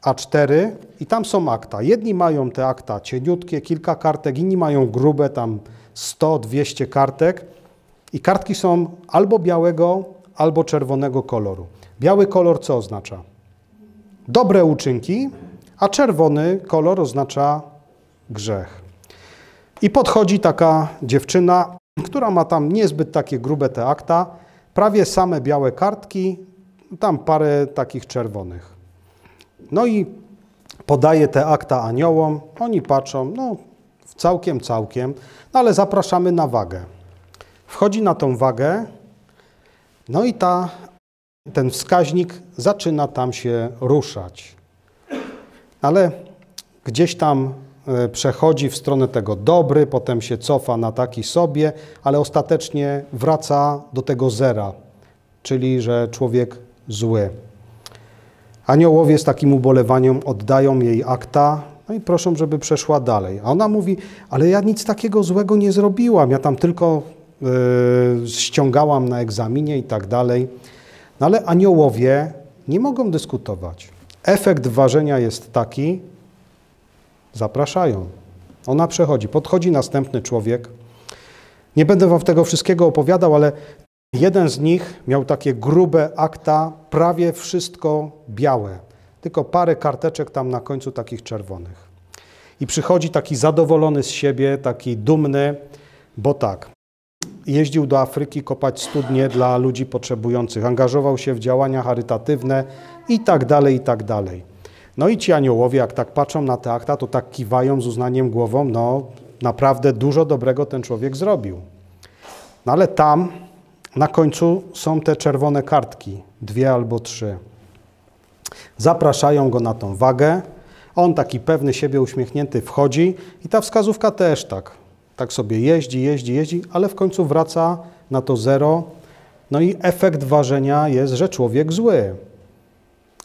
A4 i tam są akta. Jedni mają te akta cieniutkie, kilka kartek, inni mają grube, tam 100-200 kartek i kartki są albo białego, albo czerwonego koloru. Biały kolor co oznacza? Dobre uczynki, a czerwony kolor oznacza grzech. I podchodzi taka dziewczyna, która ma tam niezbyt takie grube te akta, prawie same białe kartki, tam parę takich czerwonych. No i podaje te akta aniołom, oni patrzą, no całkiem, całkiem, no ale zapraszamy na wagę. Wchodzi na tą wagę, no i ta, ten wskaźnik zaczyna tam się ruszać. Ale gdzieś tam e, przechodzi w stronę tego dobry, potem się cofa na taki sobie, ale ostatecznie wraca do tego zera, czyli że człowiek zły. Aniołowie z takim ubolewaniem oddają jej akta, no i proszą, żeby przeszła dalej. A ona mówi, ale ja nic takiego złego nie zrobiłam, ja tam tylko ściągałam na egzaminie i tak dalej. No ale aniołowie nie mogą dyskutować. Efekt ważenia jest taki, zapraszają. Ona przechodzi, podchodzi następny człowiek. Nie będę wam tego wszystkiego opowiadał, ale jeden z nich miał takie grube akta, prawie wszystko białe tylko parę karteczek tam na końcu takich czerwonych. I przychodzi taki zadowolony z siebie, taki dumny, bo tak, jeździł do Afryki kopać studnie dla ludzi potrzebujących, angażował się w działania charytatywne i tak dalej, i tak dalej. No i ci aniołowie, jak tak patrzą na te akta, to tak kiwają z uznaniem głową, no naprawdę dużo dobrego ten człowiek zrobił. No ale tam na końcu są te czerwone kartki, dwie albo trzy. Zapraszają go na tą wagę. On taki pewny siebie uśmiechnięty wchodzi i ta wskazówka też tak. Tak sobie jeździ, jeździ, jeździ, ale w końcu wraca na to zero. No i efekt ważenia jest, że człowiek zły.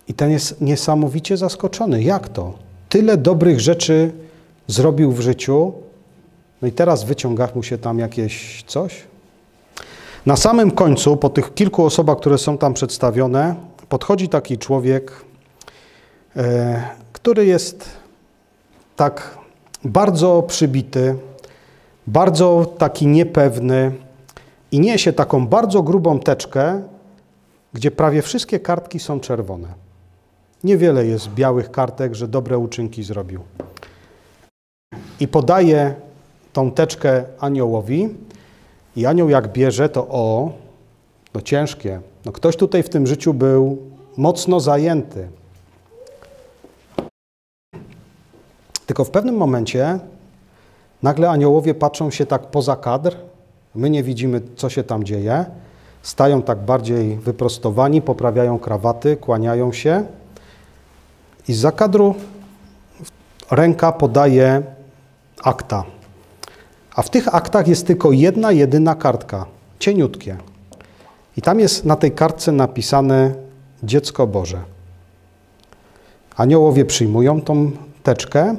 I ten jest niesamowicie zaskoczony. Jak to? Tyle dobrych rzeczy zrobił w życiu, no i teraz wyciąga mu się tam jakieś coś? Na samym końcu, po tych kilku osobach, które są tam przedstawione, podchodzi taki człowiek, e, który jest tak bardzo przybity, bardzo taki niepewny i niesie taką bardzo grubą teczkę, gdzie prawie wszystkie kartki są czerwone. Niewiele jest białych kartek, że dobre uczynki zrobił. I podaje tą teczkę aniołowi i anioł jak bierze, to o, no ciężkie. No ktoś tutaj w tym życiu był mocno zajęty. Tylko w pewnym momencie nagle aniołowie patrzą się tak poza kadr, my nie widzimy, co się tam dzieje, stają tak bardziej wyprostowani, poprawiają krawaty, kłaniają się i za kadru ręka podaje akta. A w tych aktach jest tylko jedna, jedyna kartka, cieniutkie. I tam jest na tej kartce napisane Dziecko Boże. Aniołowie przyjmują tą teczkę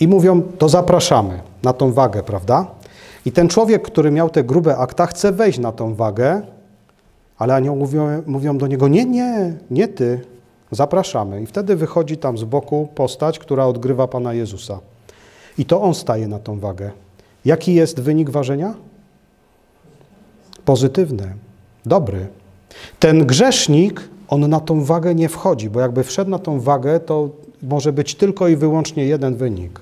i mówią, to zapraszamy na tą wagę, prawda? I ten człowiek, który miał te grube akta, chce wejść na tą wagę, ale anioł mówią, mówią do niego, nie, nie, nie ty, zapraszamy. I wtedy wychodzi tam z boku postać, która odgrywa Pana Jezusa. I to on staje na tą wagę. Jaki jest wynik ważenia? Pozytywny, dobry. Ten grzesznik, on na tą wagę nie wchodzi, bo jakby wszedł na tą wagę, to może być tylko i wyłącznie jeden wynik.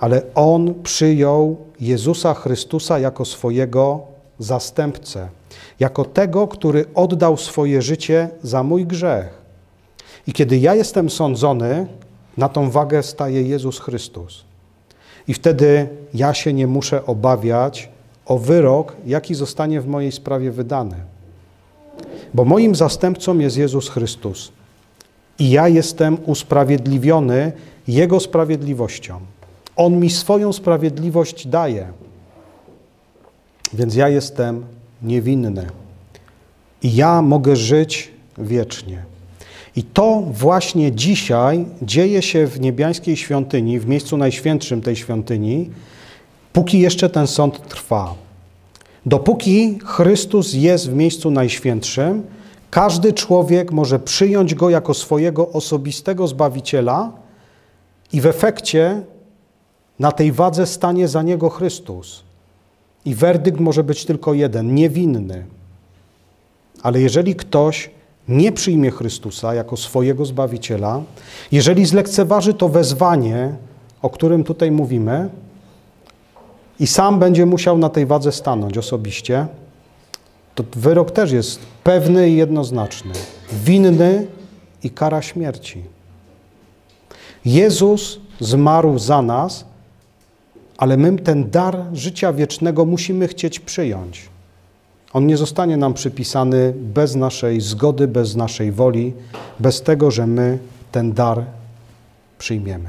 Ale on przyjął Jezusa Chrystusa jako swojego zastępcę, jako tego, który oddał swoje życie za mój grzech. I kiedy ja jestem sądzony, na tą wagę staje Jezus Chrystus. I wtedy ja się nie muszę obawiać o wyrok, jaki zostanie w mojej sprawie wydany. Bo moim zastępcą jest Jezus Chrystus. I ja jestem usprawiedliwiony Jego sprawiedliwością. On mi swoją sprawiedliwość daje. Więc ja jestem niewinny. I ja mogę żyć wiecznie. I to właśnie dzisiaj dzieje się w niebiańskiej świątyni, w miejscu najświętszym tej świątyni, póki jeszcze ten sąd trwa. Dopóki Chrystus jest w miejscu najświętszym, każdy człowiek może przyjąć go jako swojego osobistego zbawiciela i w efekcie na tej wadze stanie za niego Chrystus. I werdykt może być tylko jeden niewinny. Ale jeżeli ktoś nie przyjmie Chrystusa jako swojego zbawiciela, jeżeli zlekceważy to wezwanie, o którym tutaj mówimy, i sam będzie musiał na tej wadze stanąć osobiście, to wyrok też jest pewny i jednoznaczny. Winny i kara śmierci. Jezus zmarł za nas, ale my ten dar życia wiecznego musimy chcieć przyjąć. On nie zostanie nam przypisany bez naszej zgody, bez naszej woli, bez tego, że my ten dar przyjmiemy.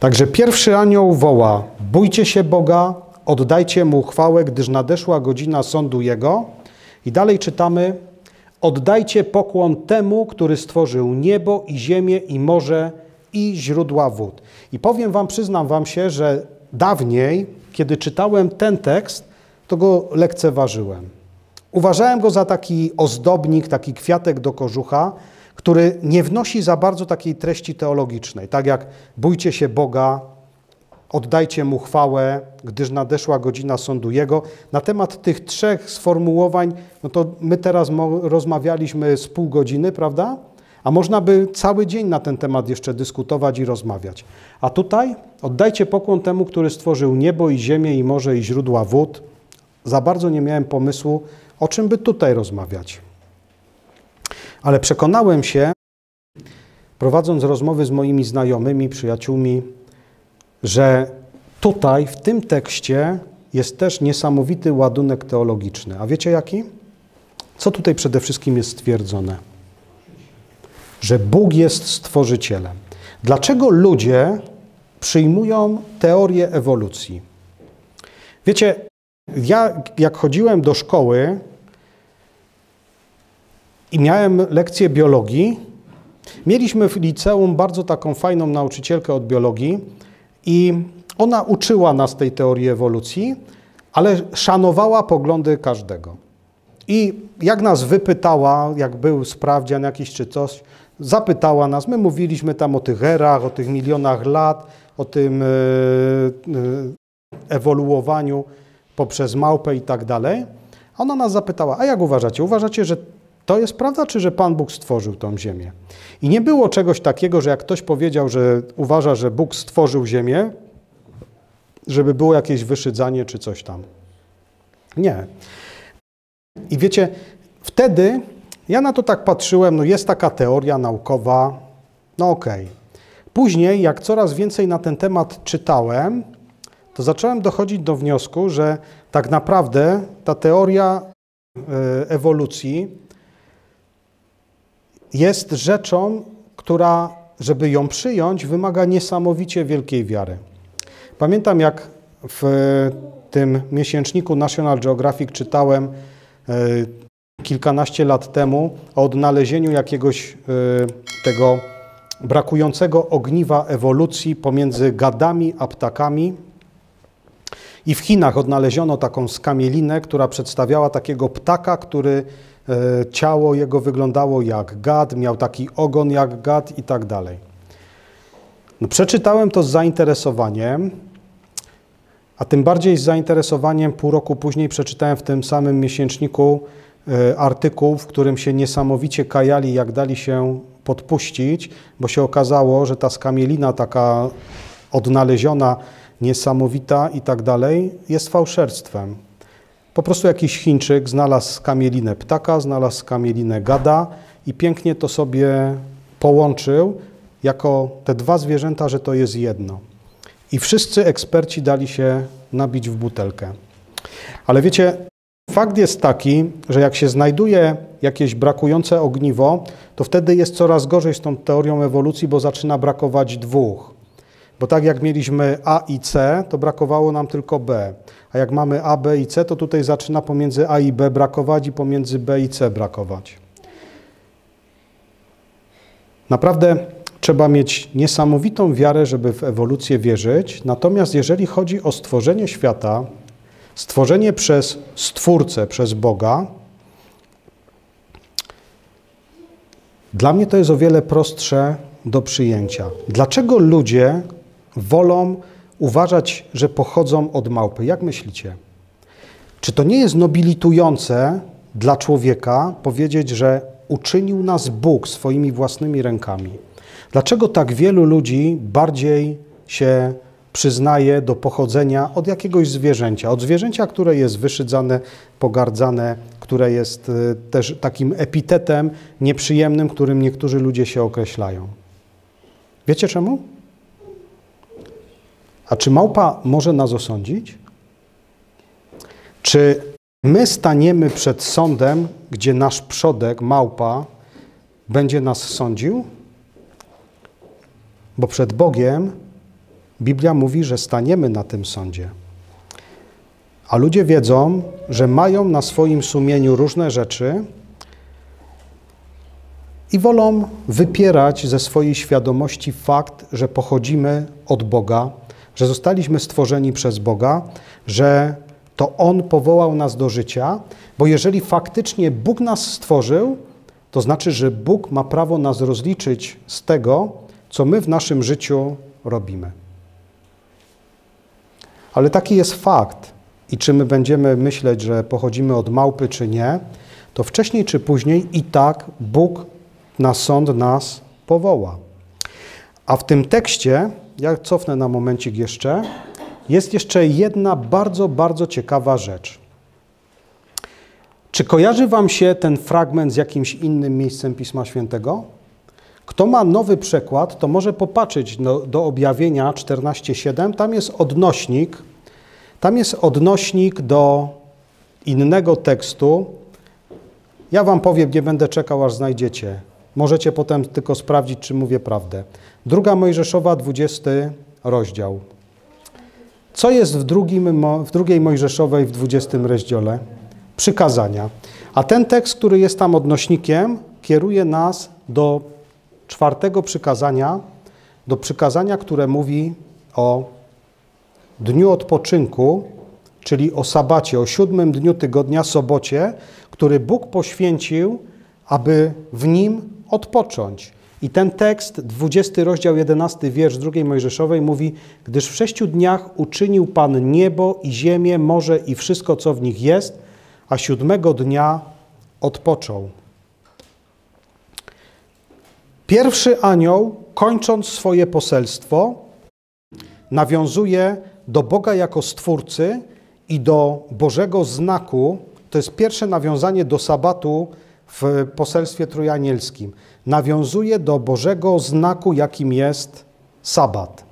Także pierwszy anioł woła: Bójcie się Boga, oddajcie mu chwałę, gdyż nadeszła godzina sądu Jego. I dalej czytamy: Oddajcie pokłon temu, który stworzył niebo i ziemię i morze i źródła wód. I powiem Wam, przyznam Wam się, że dawniej, kiedy czytałem ten tekst, to go lekceważyłem. Uważałem go za taki ozdobnik, taki kwiatek do kożucha, który nie wnosi za bardzo takiej treści teologicznej, tak jak bójcie się Boga, oddajcie Mu chwałę, gdyż nadeszła godzina sądu Jego. Na temat tych trzech sformułowań, no to my teraz rozmawialiśmy z pół godziny, prawda? A można by cały dzień na ten temat jeszcze dyskutować i rozmawiać. A tutaj oddajcie pokłon temu, który stworzył niebo i ziemię i morze i źródła wód. Za bardzo nie miałem pomysłu, o czym by tutaj rozmawiać. Ale przekonałem się, prowadząc rozmowy z moimi znajomymi, przyjaciółmi, że tutaj, w tym tekście, jest też niesamowity ładunek teologiczny. A wiecie jaki? Co tutaj przede wszystkim jest stwierdzone? Że Bóg jest stworzycielem. Dlaczego ludzie przyjmują teorię ewolucji? Wiecie, ja jak chodziłem do szkoły, i miałem lekcję biologii. Mieliśmy w liceum bardzo taką fajną nauczycielkę od biologii i ona uczyła nas tej teorii ewolucji, ale szanowała poglądy każdego. I jak nas wypytała, jak był sprawdzian jakiś czy coś, zapytała nas, my mówiliśmy tam o tych erach, o tych milionach lat, o tym e, e, ewoluowaniu poprzez małpę i tak dalej. Ona nas zapytała, a jak uważacie? Uważacie, że to jest prawda, czy że Pan Bóg stworzył tą ziemię? I nie było czegoś takiego, że jak ktoś powiedział, że uważa, że Bóg stworzył ziemię, żeby było jakieś wyszydzanie czy coś tam. Nie. I wiecie, wtedy ja na to tak patrzyłem, no jest taka teoria naukowa, no okej. Okay. Później, jak coraz więcej na ten temat czytałem, to zacząłem dochodzić do wniosku, że tak naprawdę ta teoria e, ewolucji jest rzeczą, która żeby ją przyjąć, wymaga niesamowicie wielkiej wiary. Pamiętam, jak w tym miesięczniku National Geographic czytałem e, kilkanaście lat temu o odnalezieniu jakiegoś e, tego brakującego ogniwa ewolucji pomiędzy gadami a ptakami. I w Chinach odnaleziono taką skamielinę, która przedstawiała takiego ptaka, który e, ciało jego wyglądało jak gad, miał taki ogon jak gad i tak dalej. No, przeczytałem to z zainteresowaniem, a tym bardziej z zainteresowaniem pół roku później przeczytałem w tym samym miesięczniku artykuł, w którym się niesamowicie kajali, jak dali się podpuścić, bo się okazało, że ta skamielina taka odnaleziona, niesamowita i tak dalej, jest fałszerstwem. Po prostu jakiś Chińczyk znalazł skamielinę ptaka, znalazł skamielinę gada i pięknie to sobie połączył jako te dwa zwierzęta, że to jest jedno. I wszyscy eksperci dali się nabić w butelkę. Ale wiecie, fakt jest taki, że jak się znajduje jakieś brakujące ogniwo, to wtedy jest coraz gorzej z tą teorią ewolucji, bo zaczyna brakować dwóch. Bo tak jak mieliśmy A i C, to brakowało nam tylko B. A jak mamy A, B i C, to tutaj zaczyna pomiędzy A i B brakować i pomiędzy B i C brakować. Naprawdę trzeba mieć niesamowitą wiarę, żeby w ewolucję wierzyć. Natomiast jeżeli chodzi o stworzenie świata, stworzenie przez Stwórcę, przez Boga, dla mnie to jest o wiele prostsze do przyjęcia. Dlaczego ludzie wolą uważać, że pochodzą od małpy? Jak myślicie? Czy to nie jest nobilitujące dla człowieka powiedzieć, że uczynił nas Bóg swoimi własnymi rękami? Dlaczego tak wielu ludzi bardziej się przyznaje do pochodzenia od jakiegoś zwierzęcia? Od zwierzęcia, które jest wyszydzane, pogardzane, które jest y, też takim epitetem nieprzyjemnym, którym niektórzy ludzie się określają. Wiecie czemu? A czy małpa może nas osądzić? Czy my staniemy przed sądem, gdzie nasz przodek, małpa, będzie nas sądził? Bo przed Bogiem Biblia mówi, że staniemy na tym sądzie. A ludzie wiedzą, że mają na swoim sumieniu różne rzeczy i wolą wypierać ze swojej świadomości fakt, że pochodzimy od Boga, że zostaliśmy stworzeni przez Boga, że to On powołał nas do życia, bo jeżeli faktycznie Bóg nas stworzył, to znaczy, że Bóg ma prawo nas rozliczyć z tego, co my w naszym życiu robimy. Ale taki jest fakt. I czy my będziemy myśleć, że pochodzimy od małpy, czy nie, to wcześniej czy później i tak Bóg na sąd nas powoła. A w tym tekście, ja cofnę na momencik jeszcze, jest jeszcze jedna bardzo, bardzo ciekawa rzecz. Czy kojarzy Wam się ten fragment z jakimś innym miejscem Pisma Świętego? Kto ma nowy przekład, to może popatrzeć do, do objawienia 14:7. Tam jest odnośnik. Tam jest odnośnik do innego tekstu. Ja wam powiem, nie będę czekał, aż znajdziecie. Możecie potem tylko sprawdzić, czy mówię prawdę. Druga Mojżeszowa, 20 rozdział. Co jest w, drugim, w drugiej Mojżeszowej w 20 rozdziale? Przykazania. A ten tekst, który jest tam odnośnikiem, kieruje nas do czwartego przykazania, do przykazania, które mówi o dniu odpoczynku, czyli o sabacie, o siódmym dniu tygodnia, sobocie, który Bóg poświęcił, aby w nim odpocząć. I ten tekst, 20 rozdział, 11 wiersz drugiej Mojżeszowej mówi, gdyż w sześciu dniach uczynił Pan niebo i ziemię, morze i wszystko, co w nich jest, a siódmego dnia odpoczął. Pierwszy anioł, kończąc swoje poselstwo, nawiązuje do Boga jako Stwórcy i do Bożego znaku. To jest pierwsze nawiązanie do sabatu w poselstwie trójanielskim. Nawiązuje do Bożego znaku, jakim jest sabat.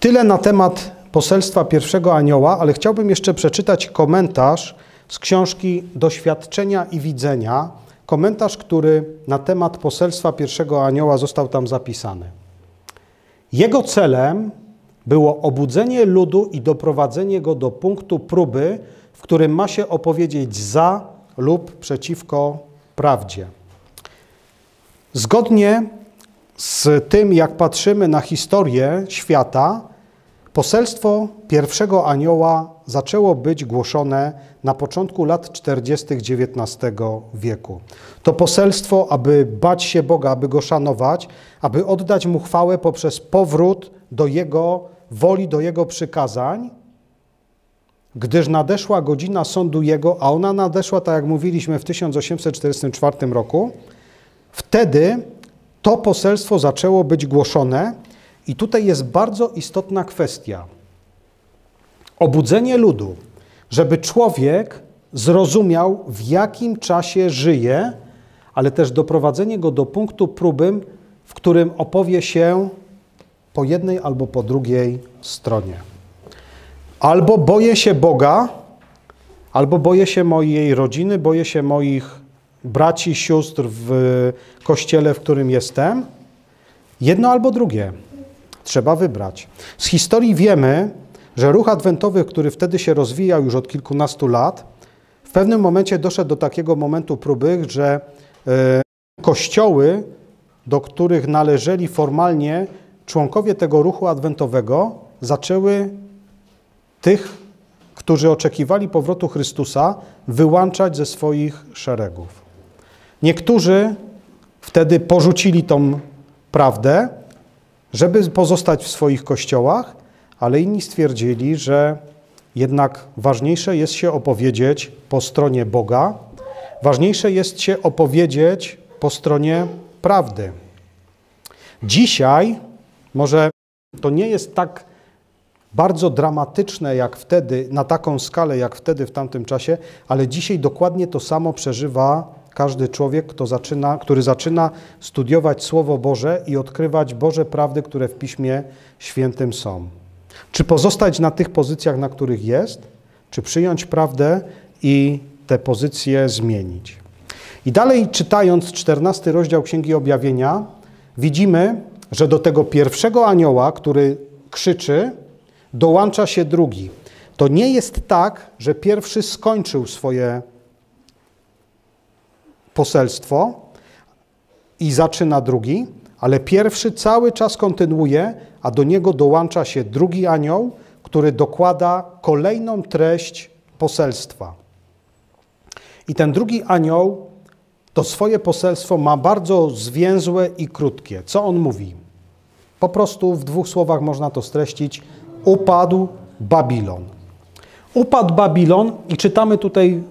Tyle na temat poselstwa pierwszego anioła, ale chciałbym jeszcze przeczytać komentarz z książki Doświadczenia i Widzenia komentarz, który na temat poselstwa pierwszego anioła został tam zapisany. Jego celem było obudzenie ludu i doprowadzenie go do punktu próby, w którym ma się opowiedzieć za lub przeciwko prawdzie. Zgodnie z tym, jak patrzymy na historię świata, poselstwo pierwszego anioła zaczęło być głoszone na początku lat 40. XIX wieku. To poselstwo, aby bać się Boga, aby go szanować, aby oddać mu chwałę poprzez powrót do jego woli, do jego przykazań, gdyż nadeszła godzina sądu jego, a ona nadeszła, tak jak mówiliśmy, w 1844 roku. Wtedy to poselstwo zaczęło być głoszone, i tutaj jest bardzo istotna kwestia. Obudzenie ludu, żeby człowiek zrozumiał, w jakim czasie żyje, ale też doprowadzenie go do punktu próby, w którym opowie się po jednej albo po drugiej stronie. Albo boję się Boga, albo boję się mojej rodziny, boję się moich braci, sióstr w kościele, w którym jestem. Jedno albo drugie. Trzeba wybrać. Z historii wiemy, że ruch adwentowy, który wtedy się rozwijał już od kilkunastu lat, w pewnym momencie doszedł do takiego momentu próby, że e, kościoły, do których należeli formalnie członkowie tego ruchu adwentowego, zaczęły tych, którzy oczekiwali powrotu Chrystusa, wyłączać ze swoich szeregów. Niektórzy wtedy porzucili tą prawdę, żeby pozostać w swoich kościołach, ale inni stwierdzili, że jednak ważniejsze jest się opowiedzieć po stronie Boga, ważniejsze jest się opowiedzieć po stronie prawdy. Dzisiaj może to nie jest tak bardzo dramatyczne jak wtedy, na taką skalę jak wtedy w tamtym czasie, ale dzisiaj dokładnie to samo przeżywa każdy człowiek, kto zaczyna, który zaczyna studiować Słowo Boże i odkrywać Boże prawdy, które w Piśmie Świętym są. Czy pozostać na tych pozycjach, na których jest, czy przyjąć prawdę i te pozycje zmienić. I dalej czytając 14 rozdział Księgi Objawienia, widzimy, że do tego pierwszego anioła, który krzyczy, dołącza się drugi. To nie jest tak, że pierwszy skończył swoje poselstwo i zaczyna drugi, ale pierwszy cały czas kontynuuje, a do niego dołącza się drugi anioł, który dokłada kolejną treść poselstwa. I ten drugi anioł to swoje poselstwo ma bardzo zwięzłe i krótkie. Co on mówi? Po prostu w dwóch słowach można to streścić. Upadł Babilon. Upadł Babilon i czytamy tutaj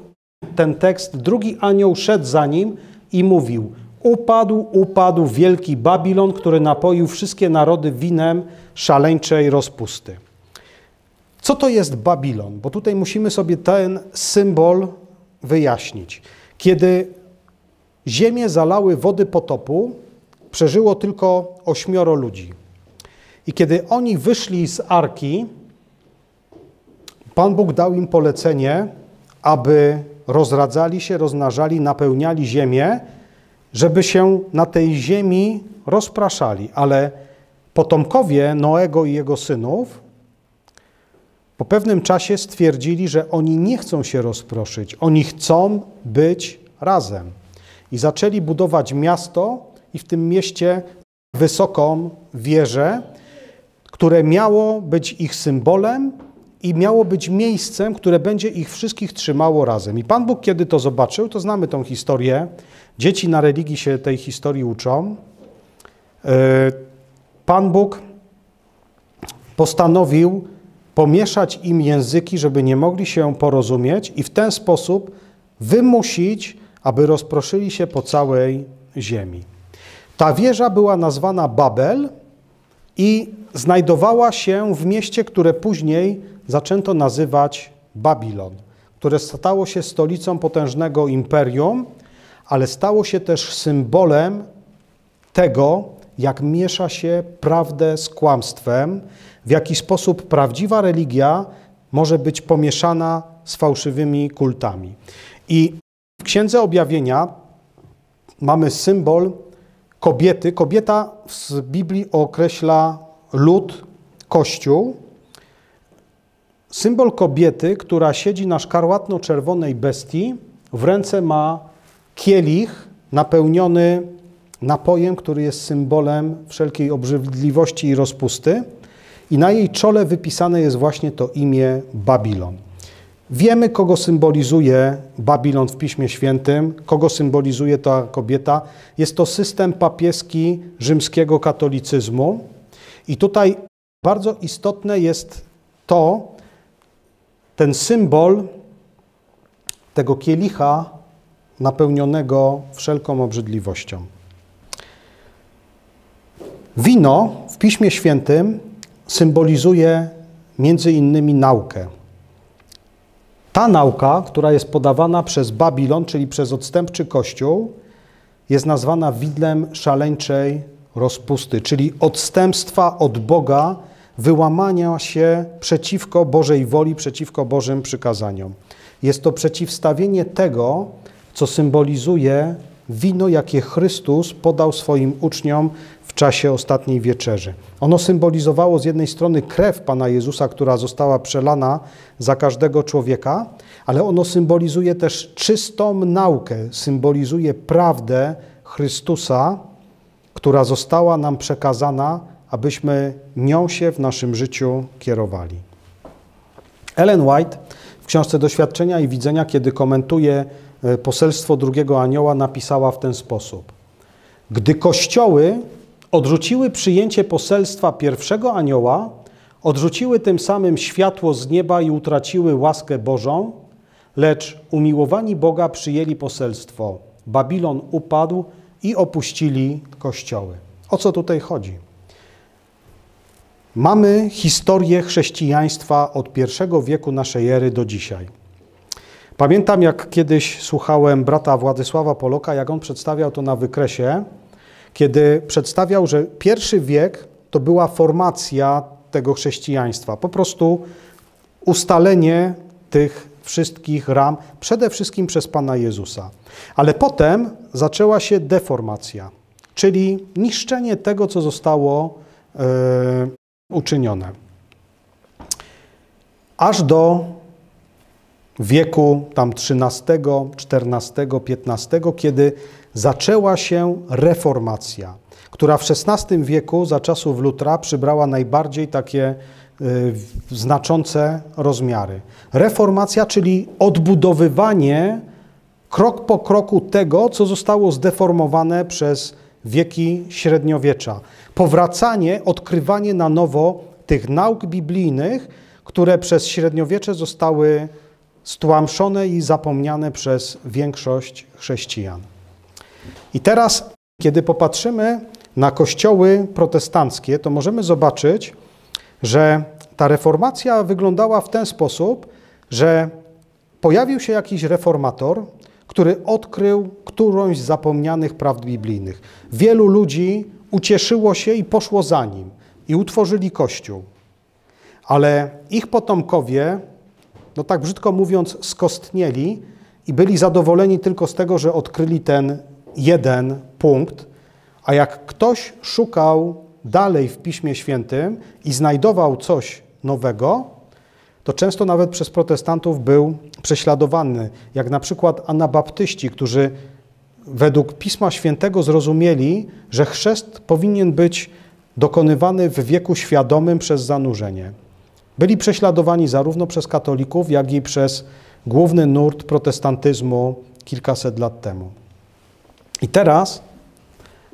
ten tekst, drugi anioł szedł za nim i mówił: Upadł, upadł wielki Babilon, który napoił wszystkie narody winem szaleńczej rozpusty. Co to jest Babilon? Bo tutaj musimy sobie ten symbol wyjaśnić. Kiedy ziemię zalały wody potopu, przeżyło tylko ośmioro ludzi. I kiedy oni wyszli z arki, Pan Bóg dał im polecenie, aby rozradzali się, rozmnażali, napełniali ziemię, żeby się na tej ziemi rozpraszali. Ale potomkowie Noego i jego synów po pewnym czasie stwierdzili, że oni nie chcą się rozproszyć, oni chcą być razem. I zaczęli budować miasto i w tym mieście wysoką wieżę, które miało być ich symbolem i miało być miejscem, które będzie ich wszystkich trzymało razem. I Pan Bóg, kiedy to zobaczył, to znamy tą historię. Dzieci na religii się tej historii uczą. E, Pan Bóg postanowił pomieszać im języki, żeby nie mogli się porozumieć i w ten sposób wymusić, aby rozproszyli się po całej ziemi. Ta wieża była nazwana Babel i znajdowała się w mieście, które później zaczęto nazywać Babilon, które stało się stolicą potężnego imperium, ale stało się też symbolem tego, jak miesza się prawdę z kłamstwem, w jaki sposób prawdziwa religia może być pomieszana z fałszywymi kultami. I w Księdze Objawienia mamy symbol kobiety. Kobieta z Biblii określa lud, kościół. Symbol kobiety, która siedzi na szkarłatno-czerwonej bestii, w ręce ma kielich napełniony napojem, który jest symbolem wszelkiej obrzydliwości i rozpusty, i na jej czole wypisane jest właśnie to imię Babilon. Wiemy, kogo symbolizuje Babilon w Piśmie Świętym, kogo symbolizuje ta kobieta. Jest to system papieski rzymskiego katolicyzmu. I tutaj bardzo istotne jest to, ten symbol tego kielicha napełnionego wszelką obrzydliwością. Wino w Piśmie Świętym symbolizuje między innymi naukę. Ta nauka, która jest podawana przez Babilon, czyli przez odstępczy kościół, jest nazwana widlem szaleńczej rozpusty, czyli odstępstwa od Boga, wyłamania się przeciwko Bożej woli, przeciwko Bożym przykazaniom. Jest to przeciwstawienie tego, co symbolizuje wino, jakie Chrystus podał swoim uczniom w czasie ostatniej wieczerzy. Ono symbolizowało z jednej strony krew Pana Jezusa, która została przelana za każdego człowieka, ale ono symbolizuje też czystą naukę, symbolizuje prawdę Chrystusa, która została nam przekazana, abyśmy nią się w naszym życiu kierowali. Ellen White w książce Doświadczenia i Widzenia, kiedy komentuje poselstwo drugiego anioła, napisała w ten sposób. Gdy kościoły odrzuciły przyjęcie poselstwa pierwszego anioła, odrzuciły tym samym światło z nieba i utraciły łaskę Bożą, lecz umiłowani Boga przyjęli poselstwo. Babilon upadł i opuścili kościoły. O co tutaj chodzi? Mamy historię chrześcijaństwa od pierwszego wieku naszej ery do dzisiaj. Pamiętam, jak kiedyś słuchałem brata Władysława Poloka, jak on przedstawiał to na wykresie, kiedy przedstawiał, że pierwszy wiek to była formacja tego chrześcijaństwa, po prostu ustalenie tych wszystkich ram, przede wszystkim przez Pana Jezusa. Ale potem zaczęła się deformacja, czyli niszczenie tego, co zostało e, uczynione. Aż do wieku tam XIII, XIV, XV, kiedy zaczęła się reformacja, która w XVI wieku za czasów Lutra przybrała najbardziej takie y, znaczące rozmiary. Reformacja, czyli odbudowywanie krok po kroku tego, co zostało zdeformowane przez wieki średniowiecza. Powracanie, odkrywanie na nowo tych nauk biblijnych, które przez średniowiecze zostały stłamszone i zapomniane przez większość chrześcijan. I teraz, kiedy popatrzymy na kościoły protestanckie, to możemy zobaczyć, że ta reformacja wyglądała w ten sposób, że pojawił się jakiś reformator, który odkrył którąś z zapomnianych prawd biblijnych. Wielu ludzi ucieszyło się i poszło za nim i utworzyli kościół. Ale ich potomkowie, no tak brzydko mówiąc, skostnieli i byli zadowoleni tylko z tego, że odkryli ten jeden punkt, a jak ktoś szukał dalej w Piśmie Świętym i znajdował coś nowego, to często nawet przez protestantów był prześladowany, jak na przykład anabaptyści, którzy według Pisma Świętego zrozumieli, że chrzest powinien być dokonywany w wieku świadomym przez zanurzenie. Byli prześladowani zarówno przez katolików, jak i przez główny nurt protestantyzmu kilkaset lat temu. I teraz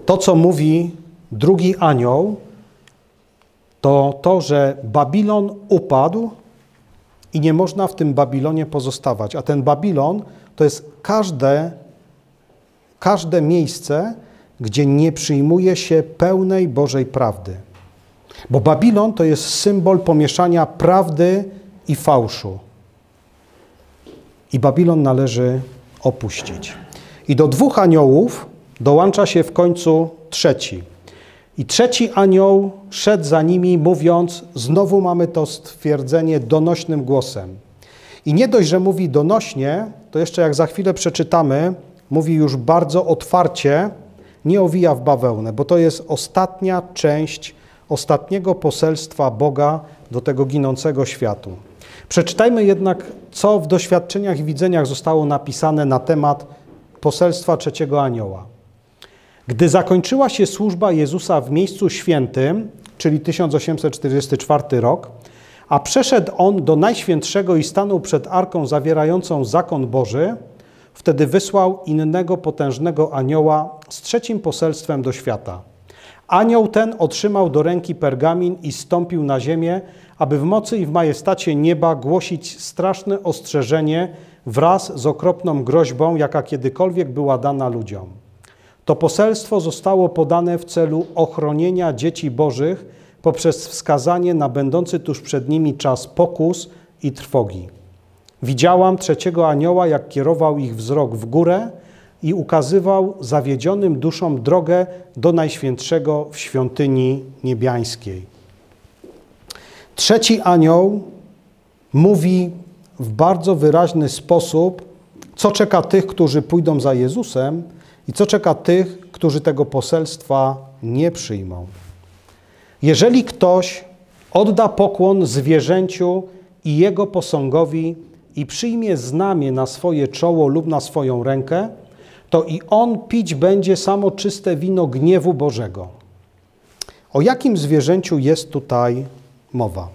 to, co mówi drugi anioł, to to, że Babilon upadł i nie można w tym Babilonie pozostawać. A ten Babilon to jest każde, każde miejsce, gdzie nie przyjmuje się pełnej Bożej prawdy. Bo Babilon to jest symbol pomieszania prawdy i fałszu. I Babilon należy opuścić. I do dwóch aniołów dołącza się w końcu trzeci. I trzeci anioł szedł za nimi, mówiąc: Znowu mamy to stwierdzenie donośnym głosem. I nie dość, że mówi donośnie, to jeszcze jak za chwilę przeczytamy mówi już bardzo otwarcie, nie owija w bawełnę, bo to jest ostatnia część ostatniego poselstwa Boga do tego ginącego światu. Przeczytajmy jednak, co w doświadczeniach i widzeniach zostało napisane na temat poselstwa trzeciego anioła. Gdy zakończyła się służba Jezusa w miejscu świętym, czyli 1844 rok, a przeszedł on do Najświętszego i stanął przed arką zawierającą zakon Boży, wtedy wysłał innego potężnego anioła z trzecim poselstwem do świata. Anioł ten otrzymał do ręki pergamin i stąpił na ziemię, aby w mocy i w majestacie nieba głosić straszne ostrzeżenie wraz z okropną groźbą, jaka kiedykolwiek była dana ludziom. To poselstwo zostało podane w celu ochronienia dzieci bożych poprzez wskazanie na będący tuż przed nimi czas pokus i trwogi. Widziałam trzeciego anioła, jak kierował ich wzrok w górę i ukazywał zawiedzionym duszom drogę do Najświętszego w świątyni niebiańskiej. Trzeci anioł mówi w bardzo wyraźny sposób, co czeka tych, którzy pójdą za Jezusem i co czeka tych, którzy tego poselstwa nie przyjmą. Jeżeli ktoś odda pokłon zwierzęciu i jego posągowi i przyjmie znamię na swoje czoło lub na swoją rękę, to i on pić będzie samo czyste wino gniewu Bożego. O jakim zwierzęciu jest tutaj mowa?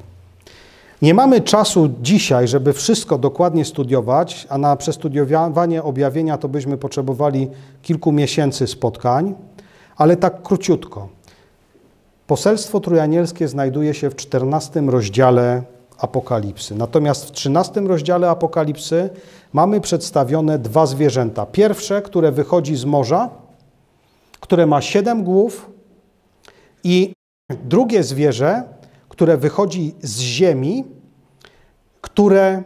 Nie mamy czasu dzisiaj, żeby wszystko dokładnie studiować, a na przestudiowanie objawienia to byśmy potrzebowali kilku miesięcy spotkań, ale tak króciutko. Poselstwo trójanielskie znajduje się w 14 rozdziale Apokalipsy. Natomiast w 13 rozdziale Apokalipsy mamy przedstawione dwa zwierzęta. Pierwsze, które wychodzi z morza, które ma siedem głów i drugie zwierzę, które wychodzi z ziemi, które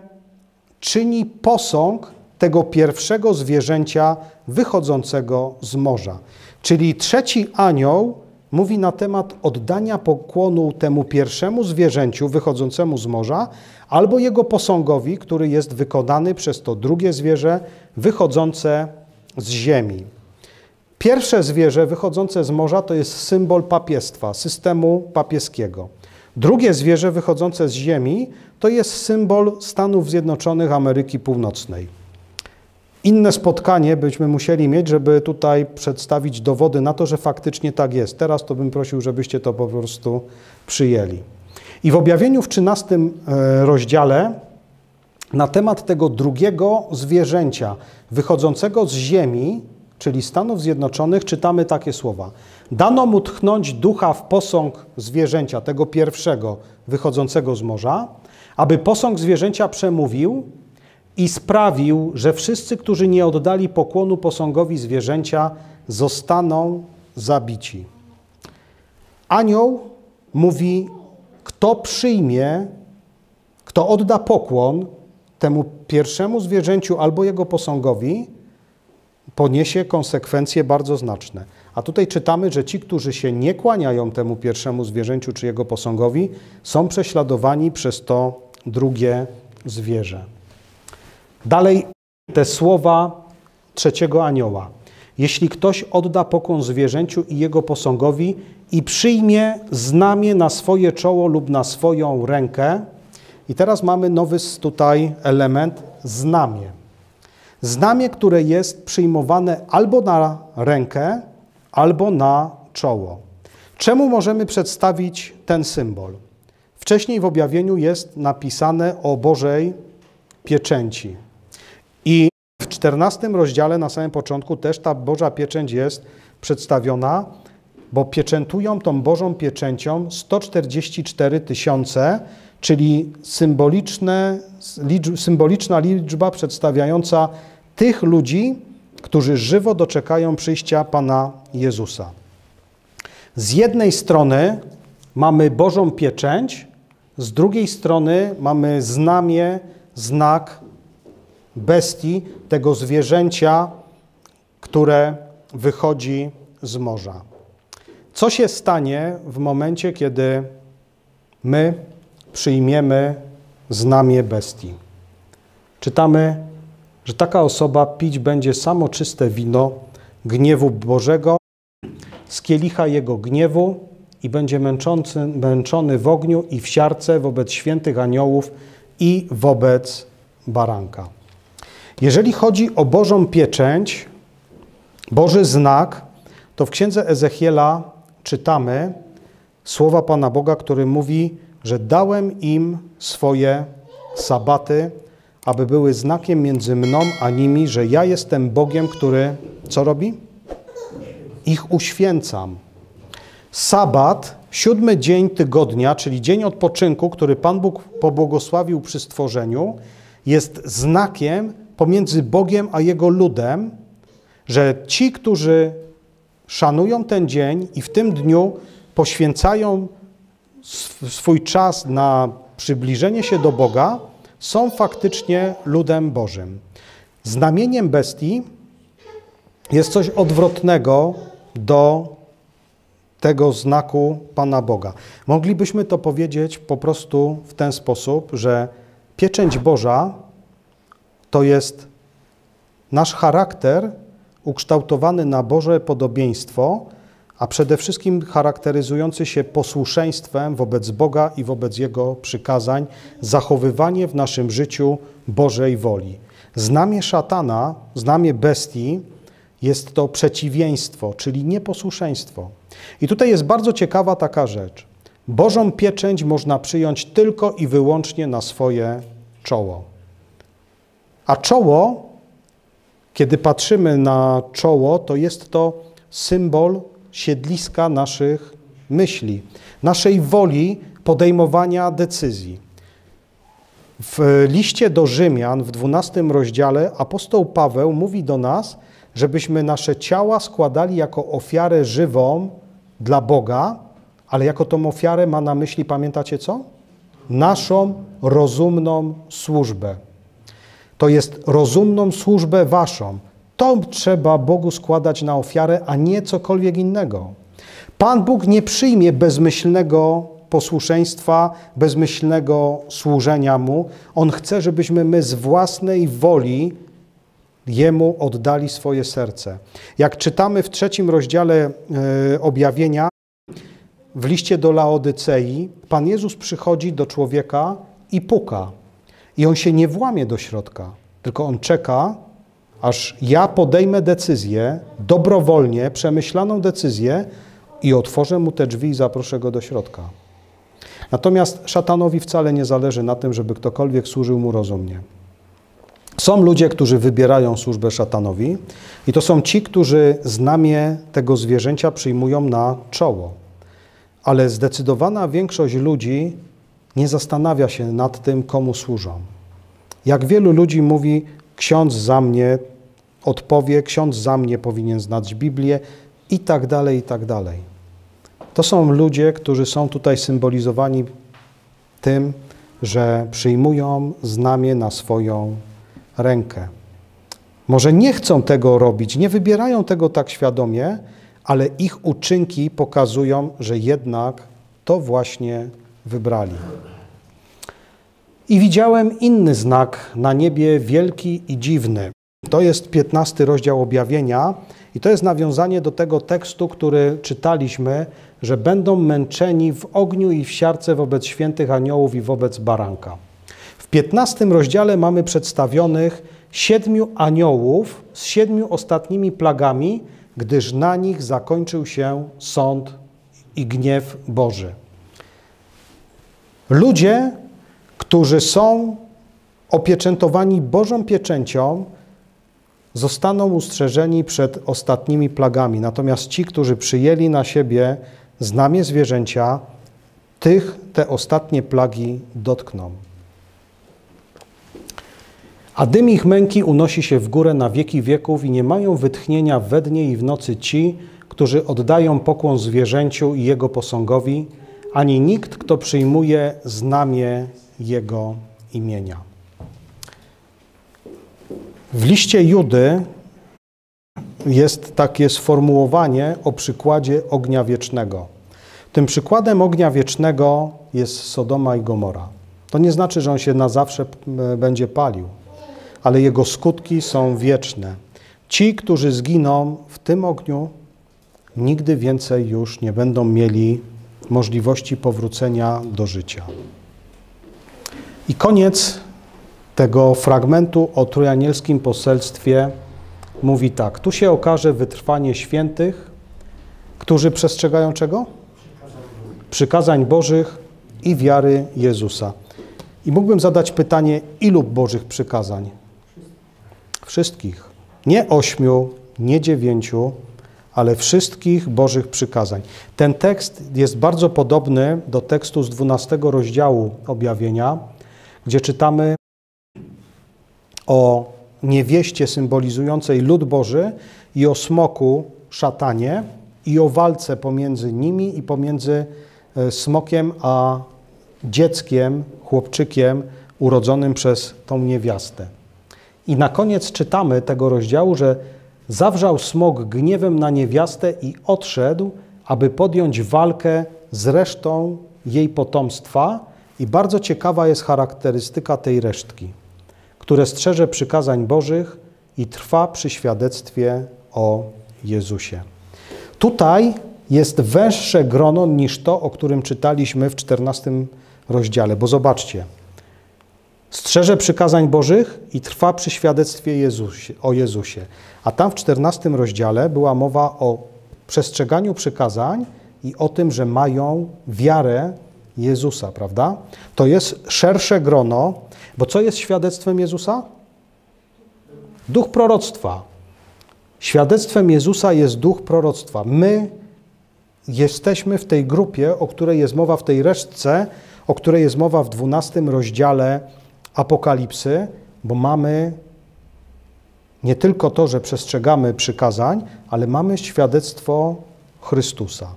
czyni posąg tego pierwszego zwierzęcia wychodzącego z morza. Czyli trzeci anioł mówi na temat oddania pokłonu temu pierwszemu zwierzęciu wychodzącemu z morza albo jego posągowi, który jest wykonany przez to drugie zwierzę wychodzące z ziemi. Pierwsze zwierzę wychodzące z morza to jest symbol papiestwa, systemu papieskiego. Drugie zwierzę wychodzące z ziemi to jest symbol Stanów Zjednoczonych Ameryki Północnej. Inne spotkanie byśmy musieli mieć, żeby tutaj przedstawić dowody na to, że faktycznie tak jest. Teraz to bym prosił, żebyście to po prostu przyjęli. I w objawieniu w 13 e, rozdziale na temat tego drugiego zwierzęcia wychodzącego z ziemi, czyli Stanów Zjednoczonych, czytamy takie słowa. Dano mu tchnąć ducha w posąg zwierzęcia, tego pierwszego wychodzącego z morza, aby posąg zwierzęcia przemówił i sprawił, że wszyscy, którzy nie oddali pokłonu posągowi zwierzęcia, zostaną zabici. Anioł mówi, kto przyjmie, kto odda pokłon temu pierwszemu zwierzęciu albo jego posągowi, poniesie konsekwencje bardzo znaczne. A tutaj czytamy, że ci, którzy się nie kłaniają temu pierwszemu zwierzęciu czy jego posągowi, są prześladowani przez to drugie zwierzę. Dalej te słowa trzeciego anioła. Jeśli ktoś odda pokłon zwierzęciu i jego posągowi i przyjmie znamię na swoje czoło lub na swoją rękę, i teraz mamy nowy tutaj element znamię. Znamię, które jest przyjmowane albo na rękę, albo na czoło. Czemu możemy przedstawić ten symbol? Wcześniej w objawieniu jest napisane o Bożej pieczęci. I w 14 rozdziale na samym początku też ta Boża pieczęć jest przedstawiona, bo pieczętują tą Bożą pieczęcią 144 tysiące, czyli symboliczne, symboliczna liczba przedstawiająca tych ludzi, którzy żywo doczekają przyjścia Pana Jezusa. Z jednej strony mamy Bożą pieczęć, z drugiej strony mamy znamię, znak bestii, tego zwierzęcia, które wychodzi z morza. Co się stanie w momencie, kiedy my przyjmiemy znamię bestii? Czytamy, że taka osoba pić będzie samo czyste wino gniewu Bożego, z kielicha Jego gniewu i będzie męczący, męczony w ogniu i w siarce wobec świętych aniołów i wobec baranka. Jeżeli chodzi o Bożą pieczęć, Boży znak, to w księdze Ezechiela czytamy słowa Pana Boga, który mówi, że dałem im swoje sabaty, aby były znakiem między mną a nimi, że ja jestem Bogiem, który co robi? Ich uświęcam. Sabat, siódmy dzień tygodnia, czyli dzień odpoczynku, który Pan Bóg pobłogosławił przy stworzeniu, jest znakiem pomiędzy Bogiem a Jego ludem, że ci, którzy szanują ten dzień i w tym dniu poświęcają swój czas na przybliżenie się do Boga, są faktycznie ludem Bożym. Znamieniem bestii jest coś odwrotnego do tego znaku Pana Boga. Moglibyśmy to powiedzieć po prostu w ten sposób, że pieczęć Boża to jest nasz charakter ukształtowany na Boże podobieństwo, a przede wszystkim charakteryzujący się posłuszeństwem wobec Boga i wobec Jego przykazań, zachowywanie w naszym życiu Bożej woli. Znamie szatana, znamie bestii jest to przeciwieństwo, czyli nieposłuszeństwo. I tutaj jest bardzo ciekawa taka rzecz. Bożą pieczęć można przyjąć tylko i wyłącznie na swoje czoło. A czoło, kiedy patrzymy na czoło, to jest to symbol siedliska naszych myśli, naszej woli podejmowania decyzji. W liście do Rzymian w 12 rozdziale apostoł Paweł mówi do nas, żebyśmy nasze ciała składali jako ofiarę żywą dla Boga, ale jako tą ofiarę ma na myśli, pamiętacie co? Naszą rozumną służbę. To jest rozumną służbę waszą. To trzeba Bogu składać na ofiarę, a nie cokolwiek innego. Pan Bóg nie przyjmie bezmyślnego posłuszeństwa, bezmyślnego służenia Mu. On chce, żebyśmy my z własnej woli Jemu oddali swoje serce. Jak czytamy w trzecim rozdziale e, objawienia, w liście do Laodycei, Pan Jezus przychodzi do człowieka i puka. I on się nie włamie do środka, tylko on czeka, aż ja podejmę decyzję, dobrowolnie, przemyślaną decyzję i otworzę mu te drzwi i zaproszę go do środka. Natomiast szatanowi wcale nie zależy na tym, żeby ktokolwiek służył mu rozumnie. Są ludzie, którzy wybierają służbę szatanowi i to są ci, którzy znamie tego zwierzęcia przyjmują na czoło. Ale zdecydowana większość ludzi nie zastanawia się nad tym, komu służą. Jak wielu ludzi mówi, ksiądz za mnie odpowie, ksiądz za mnie powinien znać Biblię i tak dalej, i tak dalej. To są ludzie, którzy są tutaj symbolizowani tym, że przyjmują znamie na swoją rękę. Może nie chcą tego robić, nie wybierają tego tak świadomie, ale ich uczynki pokazują, że jednak to właśnie wybrali. I widziałem inny znak na niebie, wielki i dziwny. To jest 15 rozdział objawienia i to jest nawiązanie do tego tekstu, który czytaliśmy, że będą męczeni w ogniu i w siarce wobec świętych aniołów i wobec baranka. W 15 rozdziale mamy przedstawionych siedmiu aniołów z siedmiu ostatnimi plagami, gdyż na nich zakończył się sąd i gniew Boży. Ludzie, którzy są opieczętowani Bożą pieczęcią, zostaną ustrzeżeni przed ostatnimi plagami. Natomiast ci, którzy przyjęli na siebie znamie zwierzęcia, tych te ostatnie plagi dotkną. A dym ich męki unosi się w górę na wieki wieków i nie mają wytchnienia we dnie i w nocy ci, którzy oddają pokłon zwierzęciu i jego posągowi, ani nikt, kto przyjmuje znamie jego imienia. W liście Judy jest takie sformułowanie o przykładzie ognia wiecznego. Tym przykładem ognia wiecznego jest Sodoma i Gomora. To nie znaczy, że on się na zawsze będzie palił, ale jego skutki są wieczne. Ci, którzy zginą w tym ogniu, nigdy więcej już nie będą mieli możliwości powrócenia do życia. I koniec tego fragmentu o trójanielskim poselstwie mówi tak. Tu się okaże wytrwanie świętych, którzy przestrzegają czego? Przykazań Bożych i wiary Jezusa. I mógłbym zadać pytanie, ilu Bożych przykazań? Wszystkich. Nie ośmiu, nie dziewięciu, ale wszystkich Bożych przykazań. Ten tekst jest bardzo podobny do tekstu z 12 rozdziału objawienia, gdzie czytamy o niewieście symbolizującej lud Boży i o smoku szatanie i o walce pomiędzy nimi i pomiędzy e, smokiem a dzieckiem, chłopczykiem urodzonym przez tą niewiastę. I na koniec czytamy tego rozdziału, że zawrzał smok gniewem na niewiastę i odszedł, aby podjąć walkę z resztą jej potomstwa. I bardzo ciekawa jest charakterystyka tej resztki, które strzeże przykazań Bożych i trwa przy świadectwie o Jezusie. Tutaj jest węższe grono niż to, o którym czytaliśmy w 14 rozdziale, bo zobaczcie. Strzeże przykazań Bożych i trwa przy świadectwie Jezusie, o Jezusie. A tam w 14 rozdziale była mowa o przestrzeganiu przykazań i o tym, że mają wiarę Jezusa, prawda? To jest szersze grono, bo co jest świadectwem Jezusa? Duch proroctwa. Świadectwem Jezusa jest duch proroctwa. My jesteśmy w tej grupie, o której jest mowa w tej resztce, o której jest mowa w 12 rozdziale Apokalipsy, bo mamy nie tylko to, że przestrzegamy przykazań, ale mamy świadectwo Chrystusa.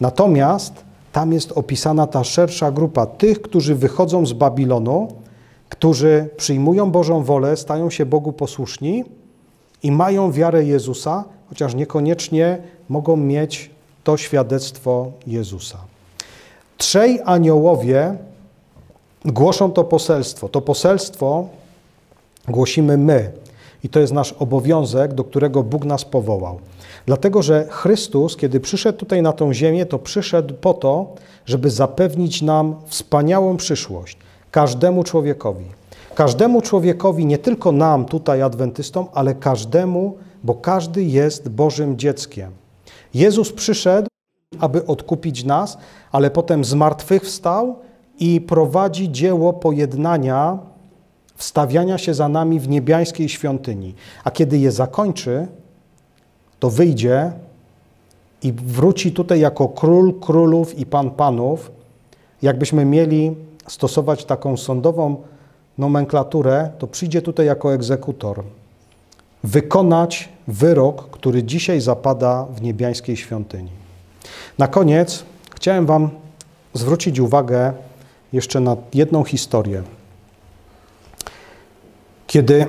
Natomiast tam jest opisana ta szersza grupa tych, którzy wychodzą z Babilonu, którzy przyjmują Bożą wolę, stają się Bogu posłuszni i mają wiarę Jezusa, chociaż niekoniecznie mogą mieć to świadectwo Jezusa. Trzej aniołowie głoszą to poselstwo. To poselstwo głosimy my. I to jest nasz obowiązek, do którego Bóg nas powołał. Dlatego, że Chrystus, kiedy przyszedł tutaj na tą ziemię, to przyszedł po to, żeby zapewnić nam wspaniałą przyszłość każdemu człowiekowi. Każdemu człowiekowi, nie tylko nam, tutaj adwentystom, ale każdemu, bo każdy jest Bożym dzieckiem. Jezus przyszedł, aby odkupić nas, ale potem zmartwychwstał i prowadzi dzieło pojednania, wstawiania się za nami w niebiańskiej świątyni. A kiedy je zakończy, to wyjdzie i wróci tutaj jako król królów i pan panów, jakbyśmy mieli stosować taką sądową nomenklaturę, to przyjdzie tutaj jako egzekutor. Wykonać wyrok, który dzisiaj zapada w niebiańskiej świątyni. Na koniec chciałem Wam zwrócić uwagę jeszcze na jedną historię. Kiedy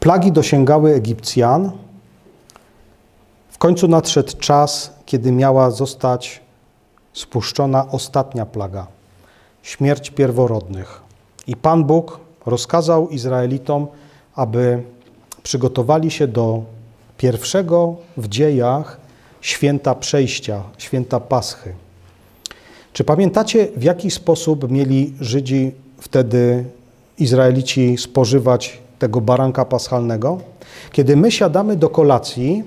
plagi dosięgały Egipcjan, w końcu nadszedł czas, kiedy miała zostać spuszczona ostatnia plaga śmierć pierworodnych. I Pan Bóg rozkazał Izraelitom, aby przygotowali się do pierwszego w dziejach święta przejścia, święta Paschy. Czy pamiętacie, w jaki sposób mieli Żydzi wtedy, Izraelici, spożywać tego baranka paschalnego? Kiedy my siadamy do kolacji,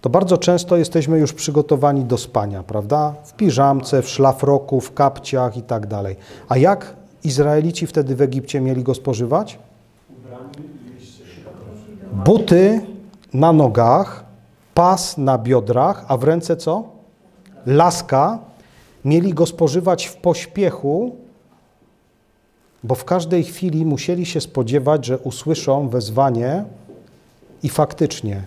to bardzo często jesteśmy już przygotowani do spania, prawda? W piżamce, w szlafroku, w kapciach i tak dalej. A jak Izraelici wtedy w Egipcie mieli go spożywać? Buty na nogach, pas na biodrach, a w ręce co? Laska. Mieli go spożywać w pośpiechu, bo w każdej chwili musieli się spodziewać, że usłyszą wezwanie i faktycznie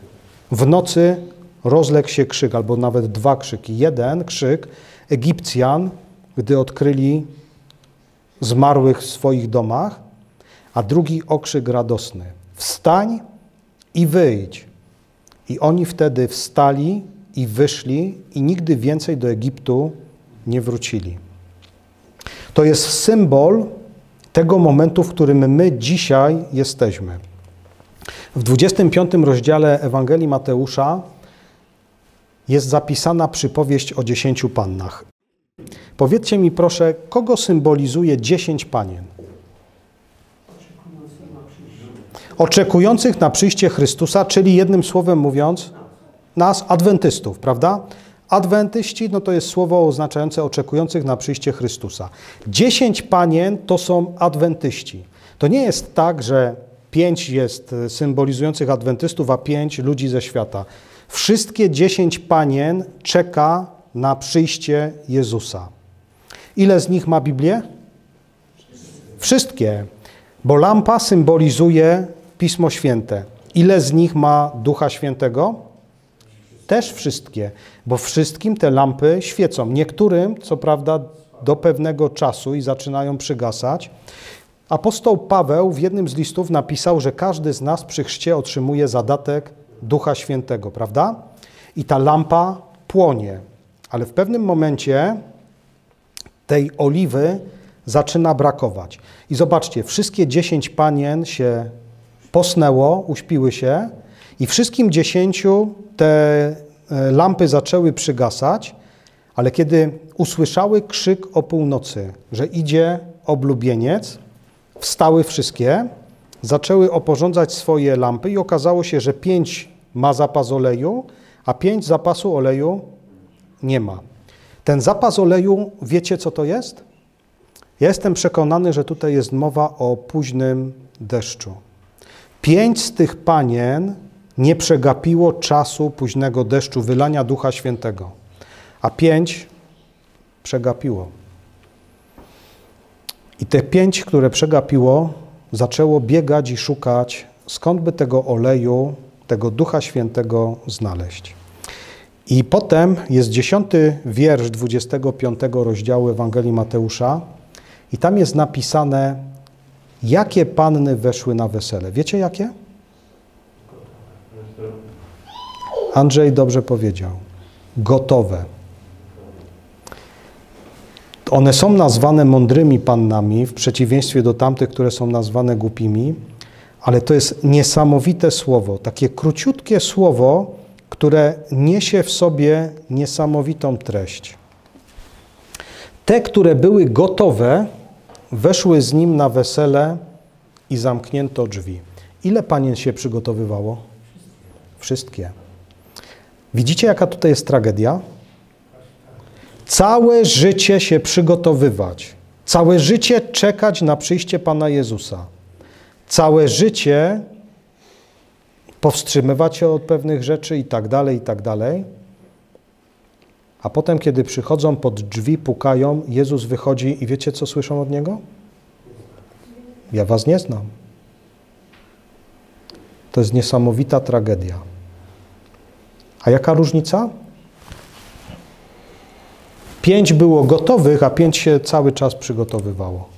w nocy rozległ się krzyk, albo nawet dwa krzyki. Jeden krzyk Egipcjan, gdy odkryli zmarłych w swoich domach, a drugi okrzyk radosny. Wstań i wyjdź. I oni wtedy wstali i wyszli i nigdy więcej do Egiptu nie wrócili. To jest symbol tego momentu, w którym my dzisiaj jesteśmy. W 25 rozdziale Ewangelii Mateusza jest zapisana przypowieść o dziesięciu pannach. Powiedzcie mi proszę, kogo symbolizuje dziesięć panien? Oczekujących na przyjście Chrystusa, czyli jednym słowem mówiąc, nas, adwentystów, prawda? Adwentyści no to jest słowo oznaczające oczekujących na przyjście Chrystusa. Dziesięć panien to są adwentyści. To nie jest tak, że pięć jest e, symbolizujących adwentystów, a pięć ludzi ze świata. Wszystkie dziesięć panien czeka na przyjście Jezusa. Ile z nich ma Biblię? Wszystkie, bo lampa symbolizuje Pismo Święte. Ile z nich ma Ducha Świętego? Też wszystkie, bo wszystkim te lampy świecą. Niektórym, co prawda, do pewnego czasu i zaczynają przygasać. Apostoł Paweł w jednym z listów napisał, że każdy z nas przy chrzcie otrzymuje zadatek Ducha Świętego, prawda? I ta lampa płonie, ale w pewnym momencie tej oliwy zaczyna brakować. I zobaczcie, wszystkie dziesięć panien się posnęło, uśpiły się i wszystkim dziesięciu te e, lampy zaczęły przygasać, ale kiedy usłyszały krzyk o północy, że idzie oblubieniec, wstały wszystkie, zaczęły oporządzać swoje lampy i okazało się, że pięć ma zapas oleju, a pięć zapasu oleju nie ma. Ten zapas oleju, wiecie co to jest? Ja jestem przekonany, że tutaj jest mowa o późnym deszczu. Pięć z tych panien nie przegapiło czasu późnego deszczu, wylania Ducha Świętego, a pięć przegapiło. I te pięć, które przegapiło, zaczęło biegać i szukać, skąd by tego oleju, tego Ducha Świętego znaleźć. I potem jest dziesiąty wiersz 25 rozdziału Ewangelii Mateusza i tam jest napisane, jakie panny weszły na wesele. Wiecie jakie? Andrzej dobrze powiedział. Gotowe. One są nazwane mądrymi pannami, w przeciwieństwie do tamtych, które są nazwane głupimi, ale to jest niesamowite słowo, takie króciutkie słowo, które niesie w sobie niesamowitą treść. Te, które były gotowe, weszły z nim na wesele i zamknięto drzwi. Ile panien się przygotowywało? Wszystkie. Widzicie, jaka tutaj jest tragedia? Całe życie się przygotowywać, całe życie czekać na przyjście Pana Jezusa, całe życie powstrzymywać się od pewnych rzeczy i tak dalej, i tak dalej. A potem, kiedy przychodzą pod drzwi, pukają, Jezus wychodzi i wiecie, co słyszą od Niego? Ja was nie znam. To jest niesamowita tragedia. A jaka różnica? Pięć było gotowych, a pięć się cały czas przygotowywało.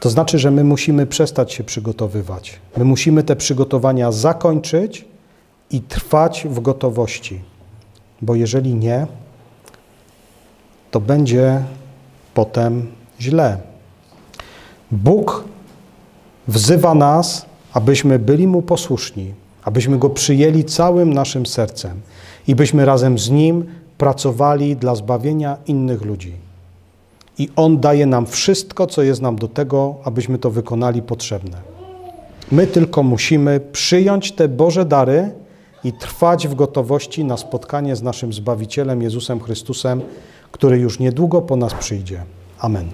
To znaczy, że my musimy przestać się przygotowywać. My musimy te przygotowania zakończyć i trwać w gotowości. Bo jeżeli nie, to będzie potem źle. Bóg wzywa nas, abyśmy byli Mu posłuszni, abyśmy Go przyjęli całym naszym sercem i byśmy razem z Nim pracowali dla zbawienia innych ludzi. I On daje nam wszystko, co jest nam do tego, abyśmy to wykonali potrzebne. My tylko musimy przyjąć te Boże dary i trwać w gotowości na spotkanie z naszym Zbawicielem Jezusem Chrystusem, który już niedługo po nas przyjdzie. Amen.